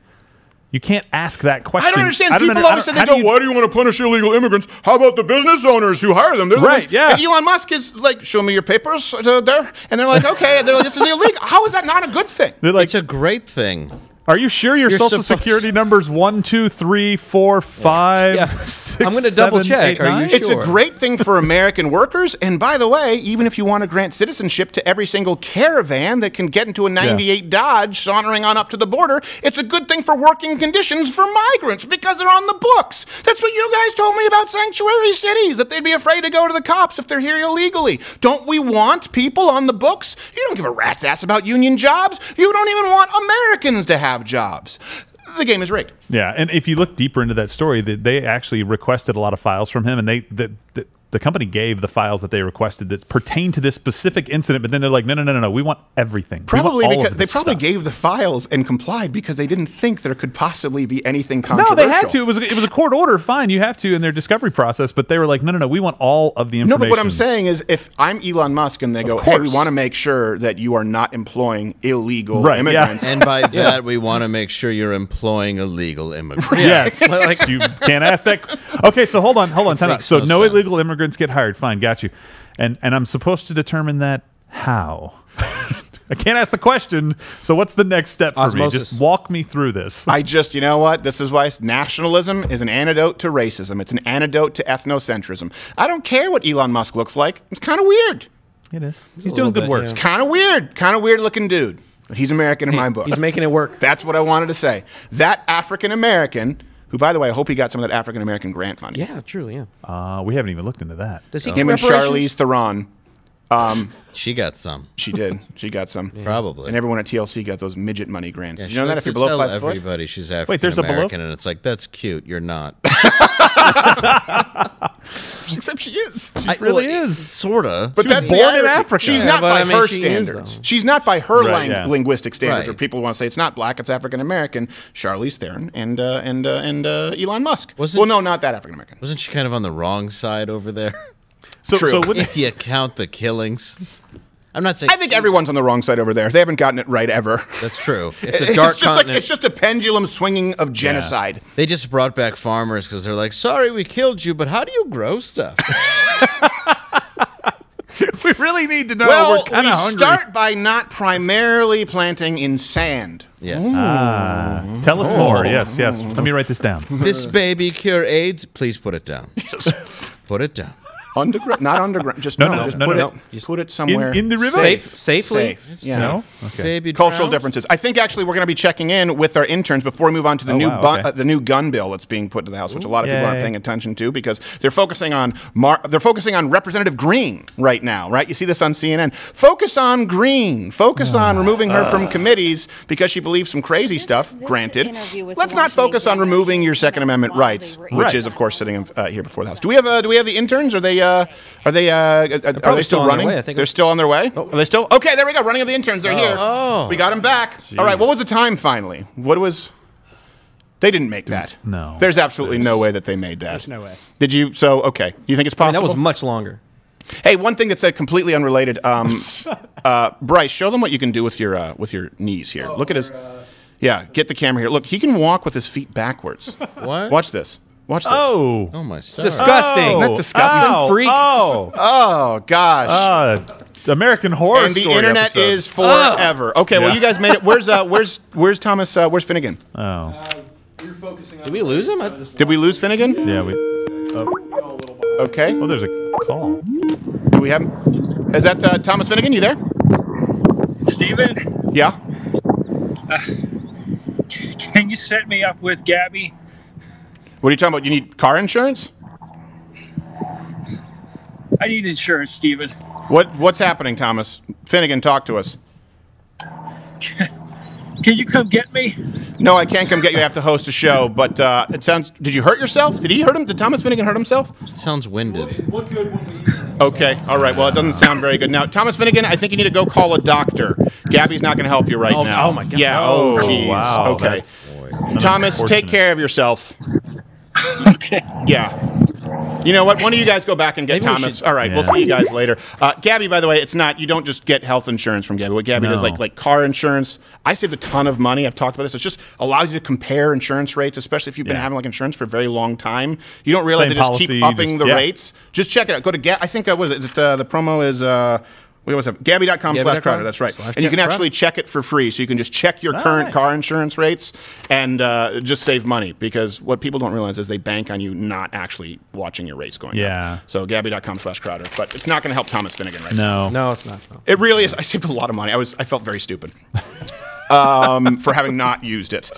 You can't ask that question. I don't understand. I don't People under- I always say don't- they go, do you- "Why do you want to punish illegal immigrants? How about the business owners who hire them?" They're Right, ones-" yeah. And Elon Musk is like, "Show me your papers uh, there," and they're like, "Okay." And they're like, "This is illegal. How is that not a good thing?" They're like, it's a great thing. Are you sure your You're social supposed- security number's one, two, three, four, five, Yeah. six, I'm gonna double seven, check. eight, Are you sure? It's a great thing for American workers. And by the way, even if you want to grant citizenship to every single caravan that can get into a 98 Dodge sauntering on up to the border, it's a good thing for working conditions for migrants because they're on the books. That's what you guys told me about sanctuary cities, that they'd be afraid to go to the cops if they're here illegally. Don't we want people on the books? You don't give a rat's ass about union jobs. You don't even want Americans to have jobs. The game is rigged. Yeah, and if you look deeper into that story, that they actually requested a lot of files from him, and they that, that the company gave the files that they requested that pertain to this specific incident, but then they're like, no, no, no, no, no, we want everything. We want Probably because they probably stuff." gave the files and complied because they didn't think there could possibly be anything No, they had to. It was it was a court order. Fine, you have to in their discovery process. But they were like, no, no, no. We want all of the information. No, but what I'm saying is, if I'm Elon Musk and they go, "Hey, we want to make sure that you are not employing illegal Right, yeah. immigrants," And by that, we want to make sure you're employing illegal immigrants. Yes, like, you can't ask that. Okay, so hold on, hold on, time out. So no no, illegal immigrants get hired. Fine, got you. And and I'm supposed to determine that how. I can't ask the question. So what's the next step for me? Just walk me through this. I just, you know what? This is why nationalism is an antidote to racism. It's an antidote to ethnocentrism. I don't care what Elon Musk looks like. It's kind of weird. It is. He's, a doing good bit, work. yeah. It's kind of weird. Kind of weird looking dude. But he's American in my book. He's making it work. That's what I wanted to say. That African American, who, by the way, I hope he got some of that African American grant money. Yeah, truly. Yeah. Uh, we haven't even looked into that. Does he Him get and reparations? Charlize Theron. Um, She got some. she did. She got some. Probably. And everyone at TLC got those midget money grants. Yeah, Did you know that if you're to below tell five foot? everybody she's African Wait, there's a below- American, and it's like that's cute. You're not. Except she is. She really is. Sorta. But She was that's born in. Africa. She's Yeah, not but by I mean, her she standards. though. She's not by her Right, lang- yeah. linguistic standards. Right. Or people want to say it's not black, it's African American. Charlize Theron and uh, and uh, and uh, Elon Musk. Wasn't well, no, she- not that African American. Wasn't she kind of on the wrong side over there? So, True. so what, if you count the killings. I'm not saying I think everyone's on the wrong side over there. They haven't gotten it right ever. that's true. It's a dark just like continent. it's just a pendulum swinging of genocide. They just brought back farmers because they're like, sorry, we killed you, but how do you grow stuff? we really need to know. well, We're kind we hungry. start by not primarily planting in sand. Yes. Ah, tell us more. Yes, yes. Let me write this down. this baby cure AIDS? Please put it down. put it down. Underground, not underground. Just No, no, no, just no, put no, it, no. Just put it somewhere In, in the river. Safe, safely. Safe. Yeah. No. Okay. Baby cultural drowned? differences. I think actually we're going to be checking in with our interns before we move on to the Oh, new wow, bu- okay. uh, the new gun bill that's being put to the House, which a lot of people aren't Yay. paying attention to because they're focusing on Mar- they're focusing on Representative Green right now. Right? You see this on CNN. Focus on Green. Focus on removing her from committees because she believes some crazy stuff. Granted, let's not focus on removing your Second Amendment rights, which Right. is of course sitting uh, here before the House. Do we have uh, do we have the interns? Are they uh, are they uh, are they still still running? I think. They're still on their way. Are they still? Okay, there we go. Running of the interns. They're here. Oh. we got them back. All right. What was the time finally? What was? They didn't make that. No. There's absolutely no way that they made that. There's no way. Did you? So okay. You think it's I mean, possible? that was much longer. hey, one thing that's uh, completely unrelated. Um, uh, Bryce, show them what you can do with your uh, with your knees here. Look at his. Yeah, get the camera here. Look, he can walk with his feet backwards. What? Watch this. Watch this. Oh. Oh my stars. Disgusting. Isn't that disgusting? Ow, Freak. Oh. Oh gosh. Uh, American Horror and the Story internet episode. is forever. Okay, well you guys made it. Where's uh, where's where's Thomas? Uh, where's Finnegan? Oh. Did we lose him? Did we lose Finnegan? Yeah. We. Oh. Okay. oh, there's a call. Do we have? Is that uh, Thomas Finnegan? You there? Steven, Yeah. can you set me up with Gabi? What are you talking about? You need car insurance? I need insurance, Steven. What What's happening, Thomas? Finnegan, talk to us. Can you come get me? No, I can't come get you. I have to host a show. But uh, it sounds. Did you hurt yourself? Did he hurt him? Did Thomas Finnegan hurt himself? Sounds winded. Okay. All right. Well, it doesn't sound very good. Now, Thomas Finnegan, I think you need to go call a doctor. Gabi's not going to help you right Oh, now. oh my God. Yeah. Oh, Oh, jeez. wow, okay. that's Thomas, take care of yourself. Okay. Yeah. You know what? One of you guys go back and get Maybe Thomas. should- All right, we'll see you guys later. Uh, Gabi, by the way, it's not. You don't just get health insurance from Gabi. What Gabi does, like like car insurance. I saved a ton of money. I've talked about this. It just allows you to compare insurance rates, especially if you've been Yeah. having like insurance for a very long time. You don't realize Same they just policy, keep upping just- the yeah. rates. Just check it out. Go to Gab. I think uh, what is it? Is it uh, the promo is. Uh, we always have Gabi.com slash Crowder. That's right. And you can actually check it for free. So you can just check your current nice. car insurance rates and uh, just save money because what people don't realize is they bank on you not actually watching your rates going Yeah. up. So Gabi.com slash Crowder. But it's not going to help Thomas Finnegan right now. No. no, it's not. No. It really is. I saved a lot of money. I was I felt very stupid um, for having not used it.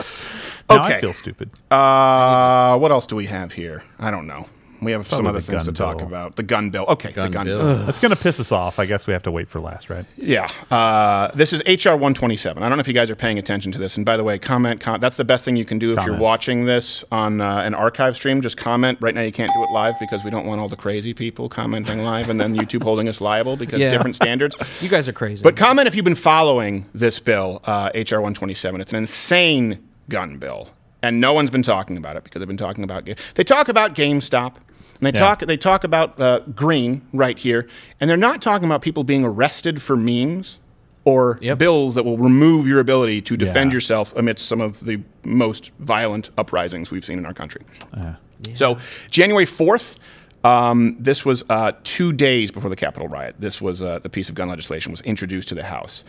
Now Okay. I feel stupid. Uh, what else do we have here? I don't know. We have some Probably other things to gun talk about. The gun bill. Okay, the gun bill. That's going to piss us off. I guess we have to wait for last, right? Yeah. Uh, this is HR 127. I don't know if you guys are paying attention to this. And by the way, comment. Com- that's the best thing you can do if you're watching this on uh, an archive stream. Just comment. Right now, you can't do it live because we don't want all the crazy people commenting live and then YouTube holding us liable because Yeah. different standards. You guys are crazy. But comment if you've been following this bill, uh, HR 127. It's an insane gun bill, and no one's been talking about it because they've been talking about. They talk about GameStop. And they Yeah. talk. They talk about uh, green right here, and they're not talking about people being arrested for memes or bills that will remove your ability to defend Yeah. yourself amidst some of the most violent uprisings we've seen in our country. So, January 4th, um, this was uh, two days before the Capitol riot. This was uh, the piece of gun legislation was introduced to the House.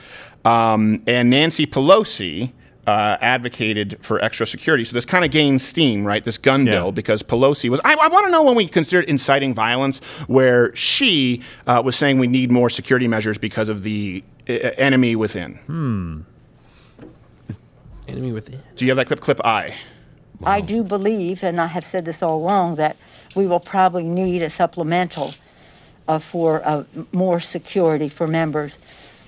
Um, and Nancy Pelosi uh, advocated for extra security. So this kind of gained steam, right? This gun bill, because Pelosi was. I, I want to know when we considered inciting violence, where she uh, was saying we need more security measures because of the uh, enemy within. Hmm. Enemy within. Do you have that clip? Clip I. I do believe, and I have said this all along, that we will probably need a supplemental uh, for uh, more security for members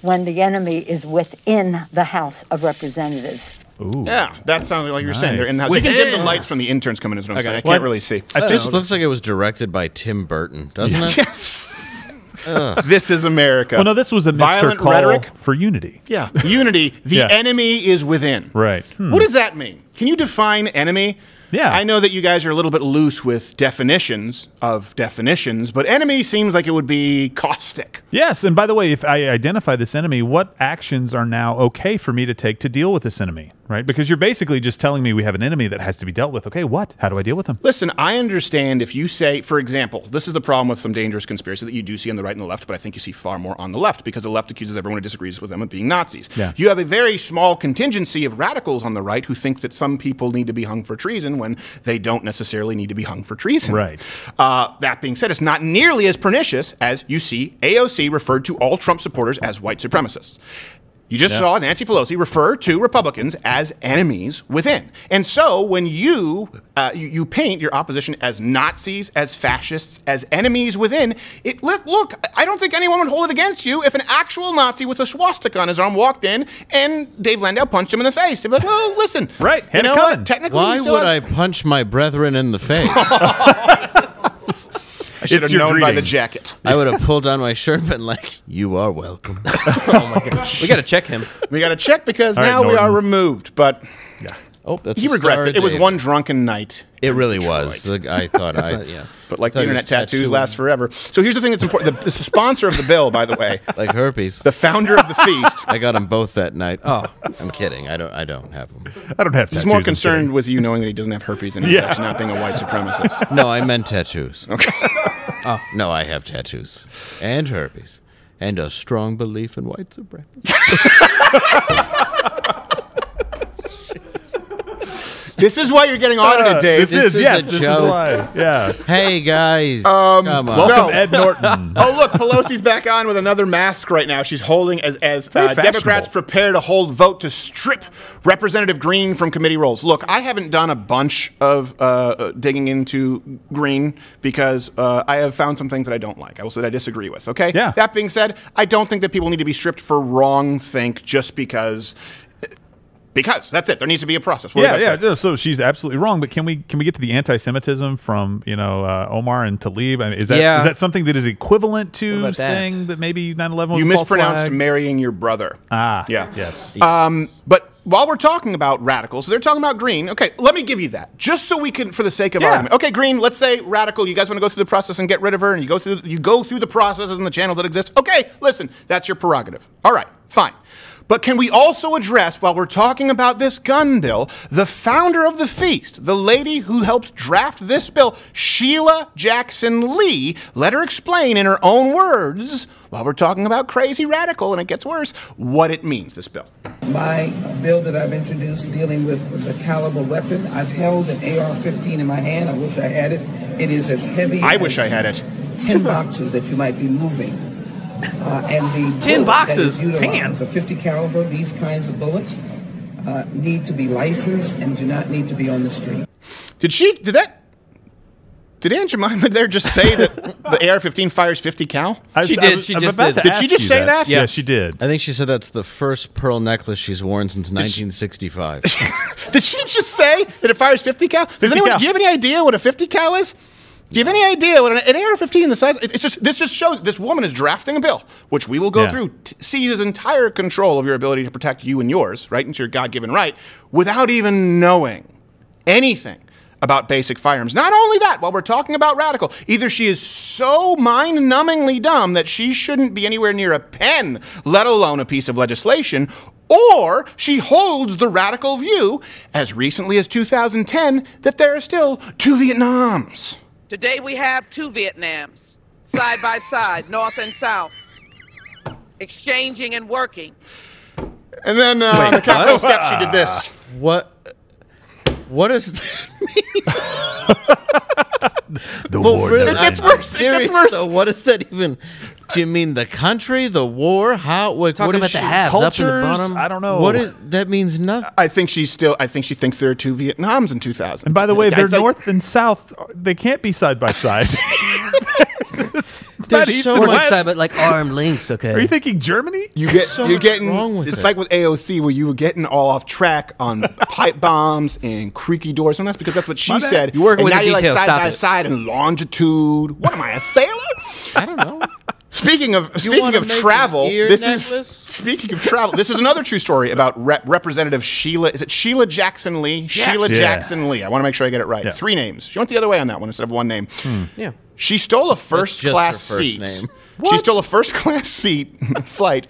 when the enemy is within the House of Representatives. Ooh. Yeah, that sounds like you're saying they're in the house. Nice. You can dim the lights from the interns coming in. Is what I'm Okay. saying. I can't really see. this looks like it was directed by Tim Burton, doesn't it? Yes. This is America. Well, no, this was amidst her Violent call rhetoric. for unity. Yeah, unity. The Yeah. enemy is within. Right. Hmm. What does that mean? Can you define enemy? Yeah. I know that you guys are a little bit loose with definitions of definitions, but enemy seems like it would be caustic. Yes, and by the way, if I identify this enemy, what actions are now okay for me to take to deal with this enemy? Right? Because you're basically just telling me we have an enemy that has to be dealt with. Okay, what? How do I deal with them? Listen, I understand if you say, for example, this is the problem with some dangerous conspiracy that you do see on the right and the left, but I think you see far more on the left because the left accuses everyone who disagrees with them of being Nazis. Yeah. You have a very small contingency of radicals on the right who think that some people need to be hung for treason when they don't necessarily need to be hung for treason. Right. Uh, that being said, it's not nearly as pernicious as you see AOC referred to all Trump supporters as white supremacists. You just Yeah. saw Nancy Pelosi refer to Republicans as enemies within. And so when you, uh, you you paint your opposition as Nazis, as fascists, as enemies within, it look, look, I don't think anyone would hold it against you if an actual Nazi with a swastika on his arm walked in and Dave Landau punched him in the face. They'd be like, well, listen. Right. You Hand know it coming. Technically, Why would has- I punch my brethren in the face? I should have It's your known by the jacket. I would have pulled down my shirt and been like, "You are welcome." Oh my gosh. We got to check him. We got to check because All right, now we are removed. But yeah. Oh, that's he regrets it. It was one drunken night. It really was. Like, I thought I. not- yeah. But like the internet tattoos tattooing. last forever. So here's the thing that's important. The, the sponsor of the bill, by the way, like herpes. the founder of the feast, I got them both that night. Oh. I'm kidding. I don't. I don't have them. I don't have he's tattoos. more concerned with you knowing that he doesn't have herpes and he's Yeah. actually not being a white supremacist. No, I meant tattoos. Okay. oh. No, I have tattoos and herpes and a strong belief in white supremacy. This is why you're getting audited, Uh, Dave. This, This is, is yes, a this is joke. why. Yeah. hey guys, Um, come on. Welcome, No. Ed Norton. Oh look, Pelosi's back on with another mask right now. She's holding as as uh, Democrats prepare to hold vote to strip Representative Green from committee roles. Look, I haven't done a bunch of uh, uh, digging into Green because uh, I have found some things that I don't like. I will say that I disagree with. Okay. Yeah. That being said, I don't think that people need to be stripped for wrong think just because. Because that's it. There needs to be a process. What yeah, yeah. say? no, So she's absolutely wrong. But can we can we get to the anti-Semitism from you know uh, Omar and Tlaib? I mean, is that is Yeah. that something that is equivalent to about that? saying that maybe 9/11 was You a mispronounced flag? marrying your brother. Ah, Yeah. yes. Um, but while we're talking about radicals, they're talking about green. Okay, let me give you that, just so we can, for the sake of Yeah. argument. Okay, green. Let's say radical. You guys want to go through the process and get rid of her, and you go through you go through the processes and the channels that exist. Okay, listen, that's your prerogative. All right, fine. But can we also address, while we're talking about this gun bill, the founder of the feast, the lady who helped draft this bill, Sheila Jackson Lee? Let her explain in her own words, while we're talking about crazy radical, and it gets worse, what it means, this bill. My bill that I've introduced dealing with the caliber weapon, I've held an AR-15 in my hand. I wish I had it. It is as heavy. I as wish I had it. Ten boxes that you might be moving. Uh, and the Ten boxes? That is Ten? utilized, 50 caliber. These kinds of bullets uh, need to be licensed and do not need to be on the street. Did she? Did that? Did Aunt Jemima there just say that the AR-15 fires 50 cal? I was- She I did, was- she just did. Did she just say that? Yeah, Yeah. she did. I think she said that's the first pearl necklace she's worn since 1965. Did she just say that it fires 50 cal? Does 50 anyone, cal. Do you have any idea what a 50 cal is? Do you have any idea what an, an AR-15 the size? it- It's just this just shows this woman is drafting a bill, which we will go Yeah. through, seizes entire control of your ability to protect you and yours, right, into your God-given right, without even knowing anything about basic firearms. Not only that, while we're talking about radical, either she is so mind-numbingly dumb that she shouldn't be anywhere near a pen, let alone a piece of legislation, or she holds the radical view, as recently as 2010, that there are still two Vietnams. Today we have two Vietnams, side by side, north and south, exchanging and working. And then uh, on the Capitol steps, she did this. what? What is that? Mean? the Well, war really, It gets I'm worse, it gets serious, worse. though. What is that even? Do you mean the country, the war? How? Like, Talk what is about the she- halves up in the bottom. I don't know. What is that? Means nothing. I think she's still. I think she thinks there are two Vietnams in 2000. And by the way, they're think- north and south. They can't be side by side. it's, it's There's not east so and much- west. Side, but like arm links, okay. Are you thinking Germany? You get so you're getting wrong with it's it. like with AOC where you were getting all off track on pipe bombs and creaky doors. And that's because that's what she said. You're working and with now the you're details. like side Stop by it. side and longitude. What am I, a sailor? I don't know. Speaking of speaking of travel, this necklace? is speaking of travel. This is another true story about Rep- Representative Sheila. Is it Sheila Jackson Lee? Sheila Yeah. Jackson Lee. I want to make sure I get it right. Yeah. Three names. She went the other way on that one instead of one name. yeah. She stole a first just class her first seat. name. She stole a first class seat flight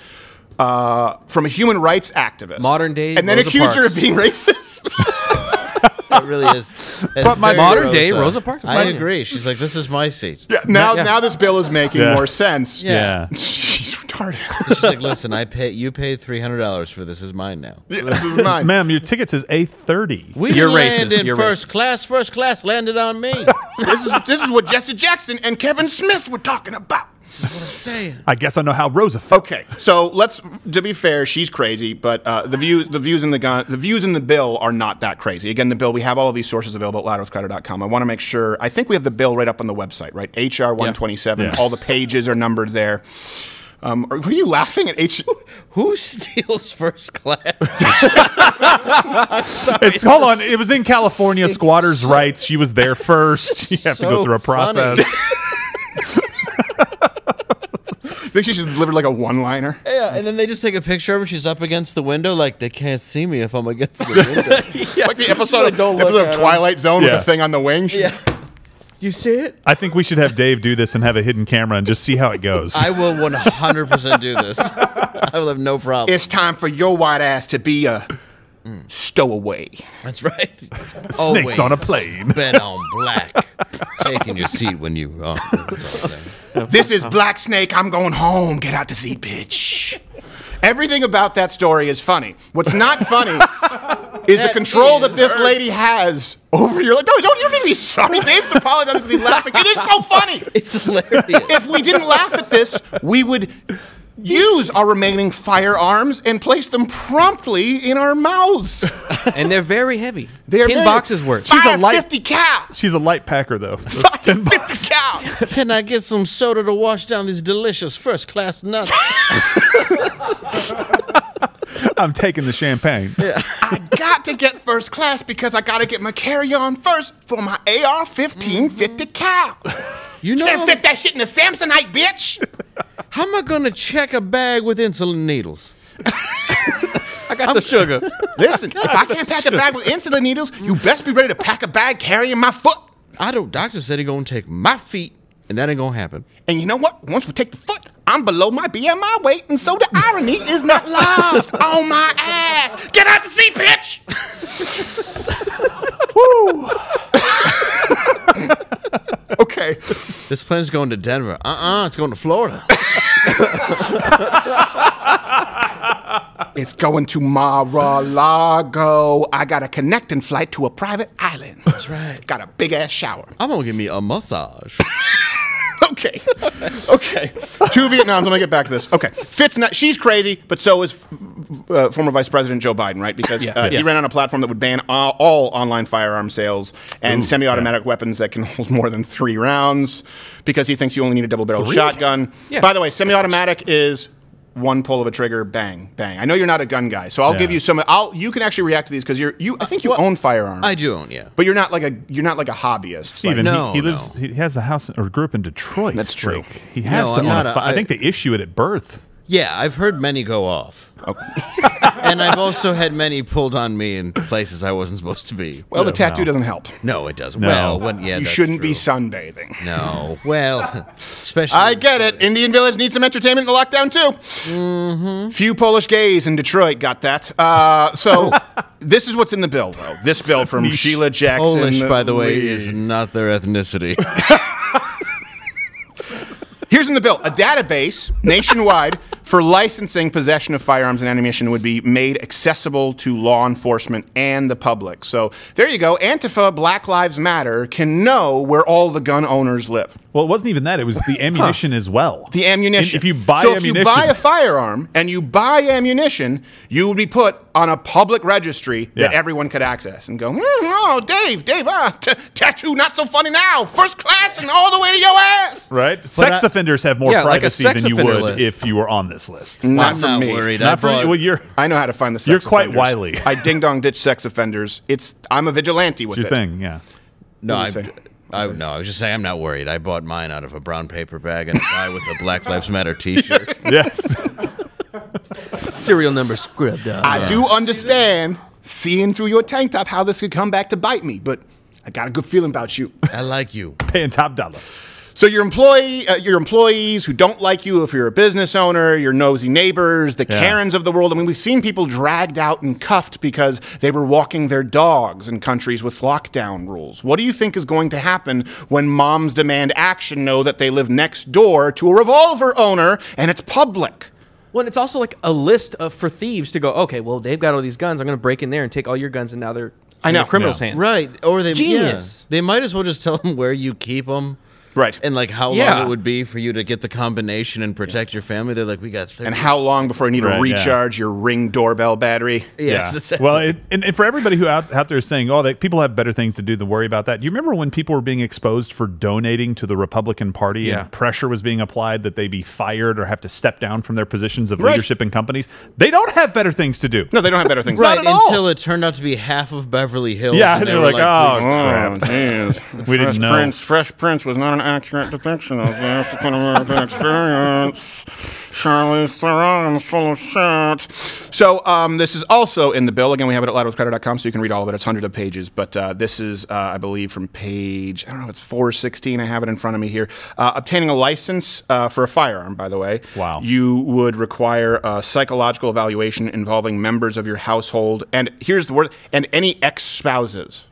uh, from a human rights activist. Modern day And then Rosa accused her of being racist. It really is. It's But my- very Modern day Rosa Parks. I Modern. agree. She's like, this is my seat. yeah, now, Yeah. now this bill is making Yeah. more sense. Yeah. She's retarded. She's like, listen, I pay. You paid three hundred dollars for this. Is mine now. Yeah, this is mine. Ma'am, your ticket says A30. We You're land racist. in You're first racist. class. First class landed on me. this is this is what Jesse Jackson and Kevin Smith were talking about. Saying. I guess I know how Rosa felt. Okay, so let's. To be fair, she's crazy, but uh, the view, the views in the gun, the views in the bill are not that crazy. Again, the bill we have all of these sources available at louderwithcrowder.com. I want to make sure. I think we have the bill right up on the website, right? HR one twenty seven. Yeah. All the pages are numbered there. Um, are- were you laughing at H? Who steals first class? It's hold on. It was in California. Squatters' rights. She was there first. You have to go through a funny. process. I think she should deliver like a one liner. yeah, and then they just take a picture of her. She's up against the window, like they can't see me if I'm against the window. Like the episode, of, don't look episode at of 'em. Twilight Zone Yeah. with the thing on the wing. She- yeah. You see it? I think we should have Dave do this and have a hidden camera and just see how it goes. I will 100% do this. I will have no problem. It's time for your white ass to be a Mm. stowaway. That's right. Snakes on a plane. Bet on black. Taking your seat when you. Oh, that's all I'm saying. This is Black Snake. I'm going home. Get out the seat, bitch. Everything about that story is funny. What's not funny is the That control that this hurts. lady has over your. Like, don't, don't you need to be sorry. Dave's apologizing because he's laughing. It is so funny. It's hilarious. If we didn't laugh at this, we would use our remaining firearms and place them promptly in our mouths. and they're very heavy. They're Ten very- boxes worth. She's a light- 50 cal. She's a light packer though. Those Ten bucks. 50. Can I get some soda to wash down these delicious first class nuts? I'm taking the champagne. Yeah. I got to get first class because I got to get my carry on first for my AR 15 50 cal. You know, Can't how, fit that shit in the Samsonite, bitch. how am I going to check a bag with insulin needles? I got the sugar. Listen, if I can't pack a bag with insulin needles, you best be ready to pack a bag carrying my foot. I don't. Doctor said he going to take my feet, and that ain't going to happen. And you know what? Once we take the foot, I'm below my BMI weight, and so the irony is not lost on my ass. Get out the seat, bitch. Woo. okay. This plane's going to Denver. Uh-uh, it's going to Florida. It's going to Mar-a-Lago. I got a connecting flight to a private island. That's right. Got a big ass shower. I'm going to give me a massage. Okay. Okay. Two Vietnams. Let me get back to this. Okay. Fitz not, she's crazy, but so is uh, former Vice President Joe Biden, right? Because Yeah. uh, he ran on a platform that would ban all, all online firearm sales and Ooh, semi-automatic weapons that can hold more than three rounds, because he thinks you only need a double-barreled shotgun. Yeah. By the way, semi-automatic is one pull of a trigger, bang, bang. I know you're not a gun guy, so I'll Yeah. give you some. I'll you can actually react to these because you're you. I think you own firearms. I do own, yeah. but you're not like a you're not like a hobbyist. Steven, Like, No, he, he lives. no. He has a house or grew up in Detroit. That's true. Like, he has No, to I'm own not a a- fi- I I- think they issue it at birth. Yeah, I've heard many go off. and I've also had many pulled on me in places I wasn't supposed to be. well, the tattoo doesn't help. No, it doesn't. No. Well, when, yeah, you that's shouldn't be sunbathing. No. Well, especially. I get it. Indian Village needs some entertainment in the lockdown too. Mm-hmm. Few Polish gays in Detroit got that. Uh, so this is what's in the bill, though. This bill from niche. Sheila Jackson. Polish, by the way, Lee. is not their ethnicity. Here's in the bill a database nationwide for licensing possession of firearms and ammunition would be made accessible to law enforcement and the public. So there you go. Antifa, Black Lives Matter can know where all the gun owners live. Well, it wasn't even that. It was the ammunition as well. The ammunition. If you buy so ammunition, if you buy a firearm and you buy ammunition, you would be put on a public registry that Yeah. everyone could access and go, "Hmm, oh, Dave, Dave, ah, t- tattoo not so funny now, first class and all the way to your ass. right? Sex I- offenders have more Yeah, privacy sex than you would list. if you were on this list. Not I'm for not me. worried. I Not for you. Well, you're I know how to find the sex offenders. You're quite offenders. wily. I ding dong ditch sex offenders. It's I'm a vigilante with your it. thing. Yeah. No, What I, do you say? I, no, I was just saying I'm not worried. I bought mine out of a brown paper bag and a guy with a Black Lives Matter T-shirt. Yes. Serial number script. Uh, I do understand seeing through your tank top how this could come back to bite me, but I got a good feeling about you. I like you. Paying top dollar. So your employee, uh, your employees who don't like you, if you're a business owner, your nosy neighbors, the Yeah. Karens of the world. I mean, we've seen people dragged out and cuffed because they were walking their dogs in countries with lockdown rules. What do you think is going to happen when moms demand action, know that they live next door to a revolver owner and it's public? Well, and it's also like a list of for thieves to go. Okay, well they've got all these guns. I'm going to break in there and take all your guns, and now they're I in know. criminals' Yeah. hands. Right, or they Genius. yeah. they might as well just tell them where you keep them. Right. And like how Yeah. long it would be for you to get the combination and protect your family. They're like, we got 30 And how long before you need Right, to yeah. recharge your ring doorbell battery? Yes, exactly. Well, it, and, and for everybody who out, out there is saying, "Oh, that people have better things to do than worry about that." Do you remember when people were being exposed for donating to the Republican Party Yeah. and pressure was being applied that they be fired or have to step down from their positions of Right. leadership in companies? They don't have better things to do. No, they don't have better things. right at all. until it turned out to be half of Beverly Hills. Yeah, and and they they're were like, "Oh, Oh, crap. jeez. We didn't know. Prince, Fresh Prince was not an accurate depiction of the African American experience. Charlize Theron's full of shit. So um, this is also in the bill. Again, we have it at louderwithcrowder.com, so you can read all of it. It's hundreds of pages, but uh, this is, uh, I believe, from page I don't know, it's 416. I have it in front of me here. Uh, obtaining a license uh, for a firearm, by the way. Wow. You would require a psychological evaluation involving members of your household, and here's the word, and any ex-spouses.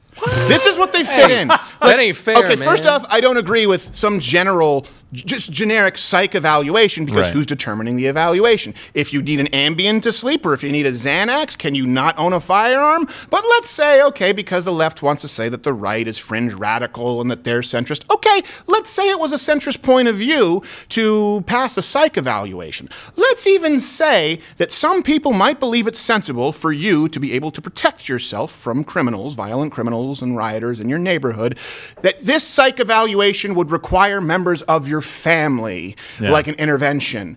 This is what they fit in. that ain't fair, Okay, first off, I don't agree with some general, just generic psych evaluation because Right. who's determining the evaluation? If you need an Ambien to sleep or if you need a Xanax, can you not own a firearm? But let's say, okay, because the left wants to say that the right is fringe radical and that they're centrist. Okay, let's say it was a centrist point of view to pass a psych evaluation. Let's even say that some people might believe it's sensible for you to be able to protect yourself from criminals, violent criminals and rioters in your neighborhood, that this psych evaluation would require members of your family, Yeah. like an intervention.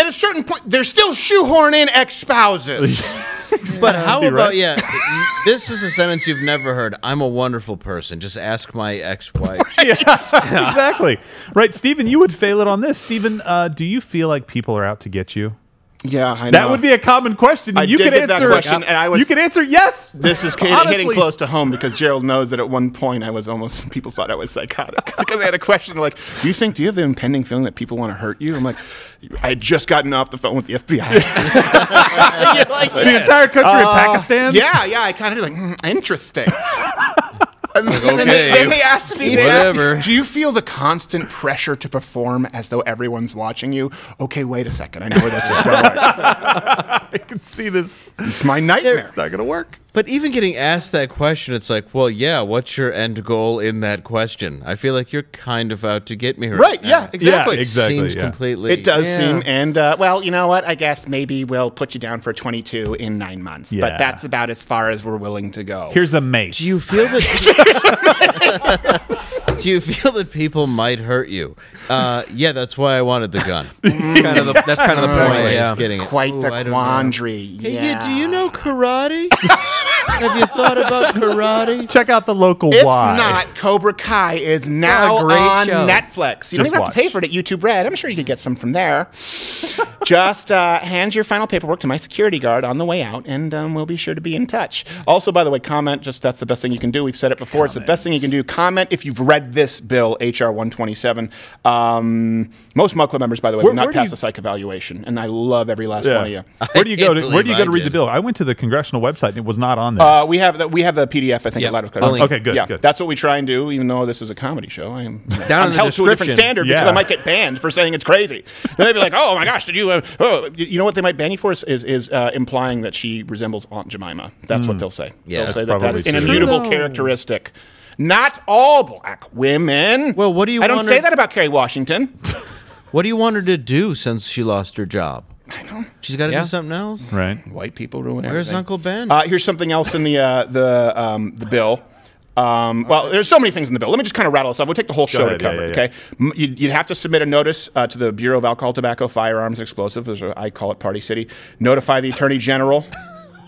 At a certain point, they're still shoehorn in ex-spouses. But how Be about right. yeah? this is a sentence you've never heard. I'm a wonderful person. Just ask my ex-wife. yes, exactly. Right, Stephen, you would fail it on this. Stephen, uh, do you feel like people are out to get you? Yeah, I know. That would be a common question. I you did could get that answer. question, and I was- you could answer yes. This is hitting, Honestly. hitting close to home because Gerald knows that at one point I was almost people thought I was psychotic because I had a question like, "Do you think do you have the impending feeling that people want to hurt you?" I'm like, I had just gotten off the phone with the FBI. Like, The entire country of Uh, Pakistan. Yeah, yeah. I kind of like mm, interesting. And then, okay, they, then they asked me, they asked me, whatever. do you feel the constant pressure to perform as though everyone's watching you? Okay, wait a second. I know where this is going. I can see this. It's my nightmare. It's not going to work. But even getting asked that question, it's like, well, yeah, what's your end goal in that question? I feel like you're kind of out to get me right. Right, now. yeah, exactly. Seems completely. It does yeah. seem, and uh, well, you know what? I guess maybe we'll put you down for 22 in nine months, Yeah. but that's about as far as we're willing to go. Here's a mace. Do you feel that? Do you feel that people might hurt you? Uh, yeah, that's why I wanted the gun. kind of the, that's kind of the point. just Yeah. getting it. Quite Ooh, the I don't quandary. Hey, yeah. yeah, do you know karate? Have you thought about karate? Check out the local If Y. not, Cobra Kai is now great on show. Netflix. You don't Just even have to pay for it at YouTube Red. I'm sure you could get some from there. Just uh, hand your final paperwork to my security guard on the way out, and um, we'll be sure to be in touch. Also, by the way, comment. Just that's the best thing you can do. We've said it before. It's the best thing you can do. Comment if you've read this bill, HR 127. Um, most Mug Club members, by the way, Where- do not where do pass you- the psych evaluation, and I love every last Yeah. one of you. Where do you go to? Where do you go to I read the bill? I went to the congressional website and it was not on there. Uh, we have the we have the PDF. I think Yeah, at Louder I'll link. Okay, good, Yeah, good. that's what we try and do. Even though this is a comedy show, I am down I'm in the held to a different description. standard because I might get banned for saying it's crazy. Then they'd be like, "Oh my gosh, did you? Uh, oh, you know what they might ban you for is is, is uh, implying that she resembles Aunt Jemima. That's what they'll say. Yeah, they'll that's say that that's probably an immutable True, characteristic. Not all black women. Well, what do you I don't want say her- that about Kerry Washington. What do you want her to do since she lost her job? I know. She's got to Yeah. do something else. right. White people ruin everything. Where's everything. Uncle Ben? Uh, here's something else in the uh, the um, the bill. Um, well, there's so many things in the bill. Let me just kind of rattle this off. We'll take the whole show ahead, to yeah, cover. yeah, it, Okay, you'd, you'd have to submit a notice uh, to the Bureau of Alcohol, Tobacco, Firearms, Explosives. as I call it Party City. Notify the Attorney General.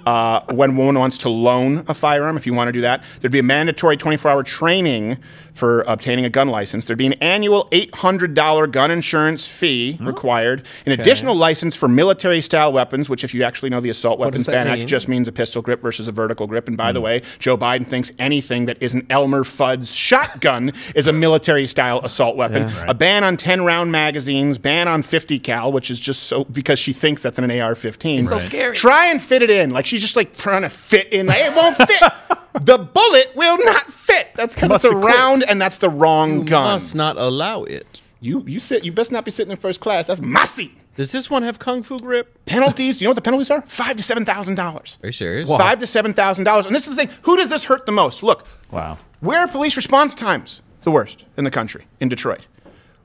Uh, when one wants to loan a firearm, if you want to do that, there'd be a mandatory 24-hour training for obtaining a gun license. There'd be an annual $800 gun insurance fee required, an additional license for military-style weapons, which, if you actually know the Assault What Weapons does that Ban Act, just means a pistol grip versus a vertical grip. And by the way, Joe Biden thinks anything that isn't Elmer Fudd's shotgun is a military-style assault weapon. Yeah. A ban on 10-round magazines, ban on 50 cal, which is just so because she thinks that's an AR-15. It's so scary. Try and fit it in. Like she's just like trying to fit in. Like, it won't fit. the bullet will not fit. That's because it's a have quit. round and that's the wrong you gun. must not allow it. You you sit. You best not be sitting in first class. That's my seat. Does this one have kung fu grip? Penalties. Do you know what the penalties are? Five to seven thousand dollars. Are you serious? Five to seven thousand dollars. And this is the thing. Who does this hurt the most? Look. Wow. Where are police response times the worst in the country? In Detroit.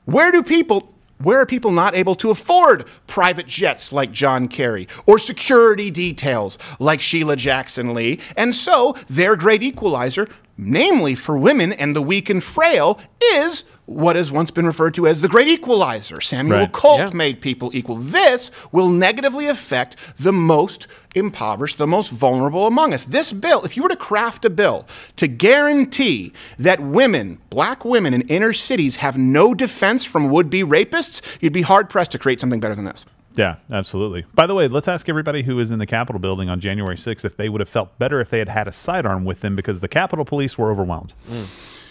Where do people where are people not able to afford private jets like John Kerry or security details like Sheila Jackson Lee? And so their great equalizer, namely for women and the weak and frail, is what has once been referred to as the great equalizer. Samuel Right. Colt Yeah. made people equal. This will negatively affect the most impoverished, the most vulnerable among us. This bill, if you were to craft a bill to guarantee that women, black women in inner cities, have no defense from would be rapists, you'd be hard pressed to create something better than this. Yeah, absolutely. By the way, let's ask everybody who was in the Capitol building on January 6th if they would have felt better if they had had a sidearm with them because the Capitol police were overwhelmed. Mm.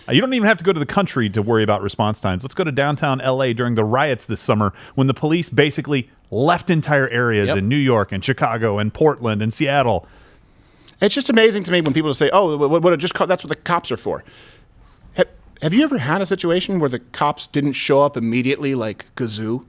Uh, You don't even have to go to the country to worry about response times. Let's go to downtown LA during the riots this summer when the police basically left entire areas Yep. in New York and Chicago and Portland and Seattle. It's just amazing to me when people say, "Oh, what, what, just that's what the cops are for." Have, have you ever had a situation where the cops didn't show up immediately, like Gazoo?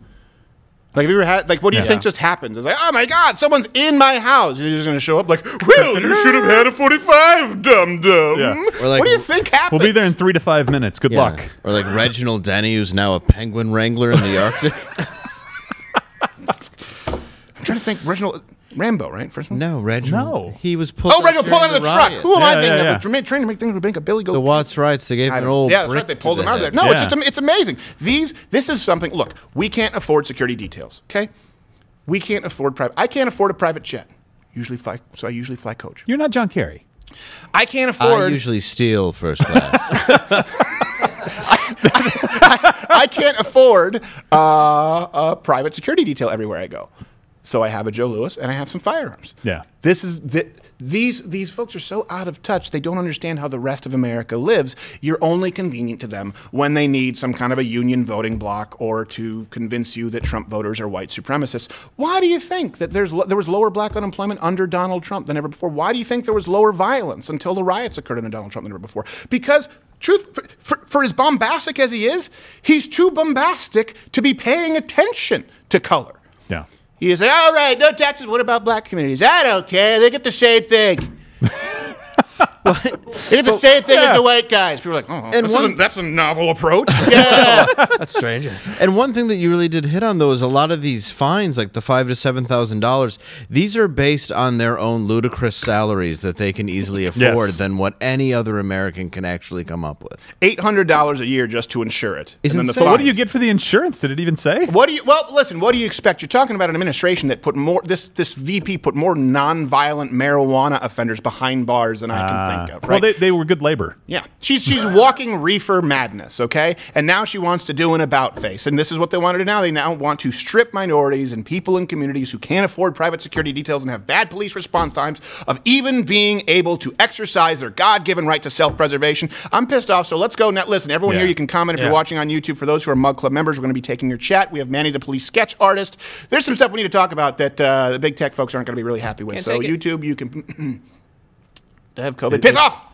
Like, have you ever had like what do you Yeah. think just happens? It's like, oh my god, someone's in my house. And you're just gonna show up like, well, you should have had a 45, dum dum. Yeah. Like- what do you think happens? We'll be there in three to five minutes. Good Yeah. luck. Or like Reginald Denny, who's now a penguin wrangler in the Arctic. I'm trying to think. Reginald Rambo, right? First one. No, Reginald. No. He was pulled. Oh, out Reginald pulled out of the, truck. riot. Who am I Yeah, thinking yeah, of? yeah. Trying trying to make things with a Billy Goat. The Watts riots. They gave him an don't- old. yeah, that's right. They to pulled the out of there. head. No, it's just it's amazing. These this is something. Look, we can't afford security details. Okay, we can't afford private. I can't afford a private jet. Usually fly, so I usually fly coach. You're not John Kerry. I can't afford. I afford. usually steal first class. I can't afford uh, a private security detail everywhere I go. So I have a Joe Lewis and I have some firearms. Yeah. This is th- these these folks are so out of touch. They don't understand how the rest of America lives. You're only convenient to them when they need some kind of a union voting block or to convince you that Trump voters are white supremacists. Why do you think that there's there was lower black unemployment under Donald Trump than ever before? Why do you think there was lower violence until the riots occurred under Donald Trump than ever before? Because truth for, for, for as bombastic as he is, he's too bombastic to be paying attention to color. Yeah. You say, all right, no taxes. What about black communities? I don't care. They get the same thing. They get the same thing as the white guys. People are like, oh, And one- isn't- that's a novel approach. yeah. That's strange. And one thing that you really did hit on though is a lot of these fines, like the five to seven thousand dollars, these are based on their own ludicrous salaries that they can easily afford Yes. than what any other American can actually come up with. Eight hundred dollars a year just to insure it. Is and then the insane. But what do you get for the insurance? Did it even say? What do you? Well, listen. What do you expect? You're talking about an administration that put more. This this VP put more non-violent marijuana offenders behind bars than I can think of. Right? Well, they, they were good labor. Yeah, she's she's walking reefer madness, okay? And now she wants to do an about face, and this is what they want to do now. They now want to strip minorities and people in communities who can't afford private security details and have bad police response times of even being able to exercise their God-given right to self-preservation. I'm pissed off, so let's go now. Listen, everyone Yeah. here, you can comment if Yeah. you're watching on YouTube. For those who are Mug Club members, we're going to be taking your chat. We have Manny, the police sketch artist. There's some stuff we need to talk about that uh, the big tech folks aren't going to be really happy with. Can't so take it. YouTube, you can. to have COVID. Piss off!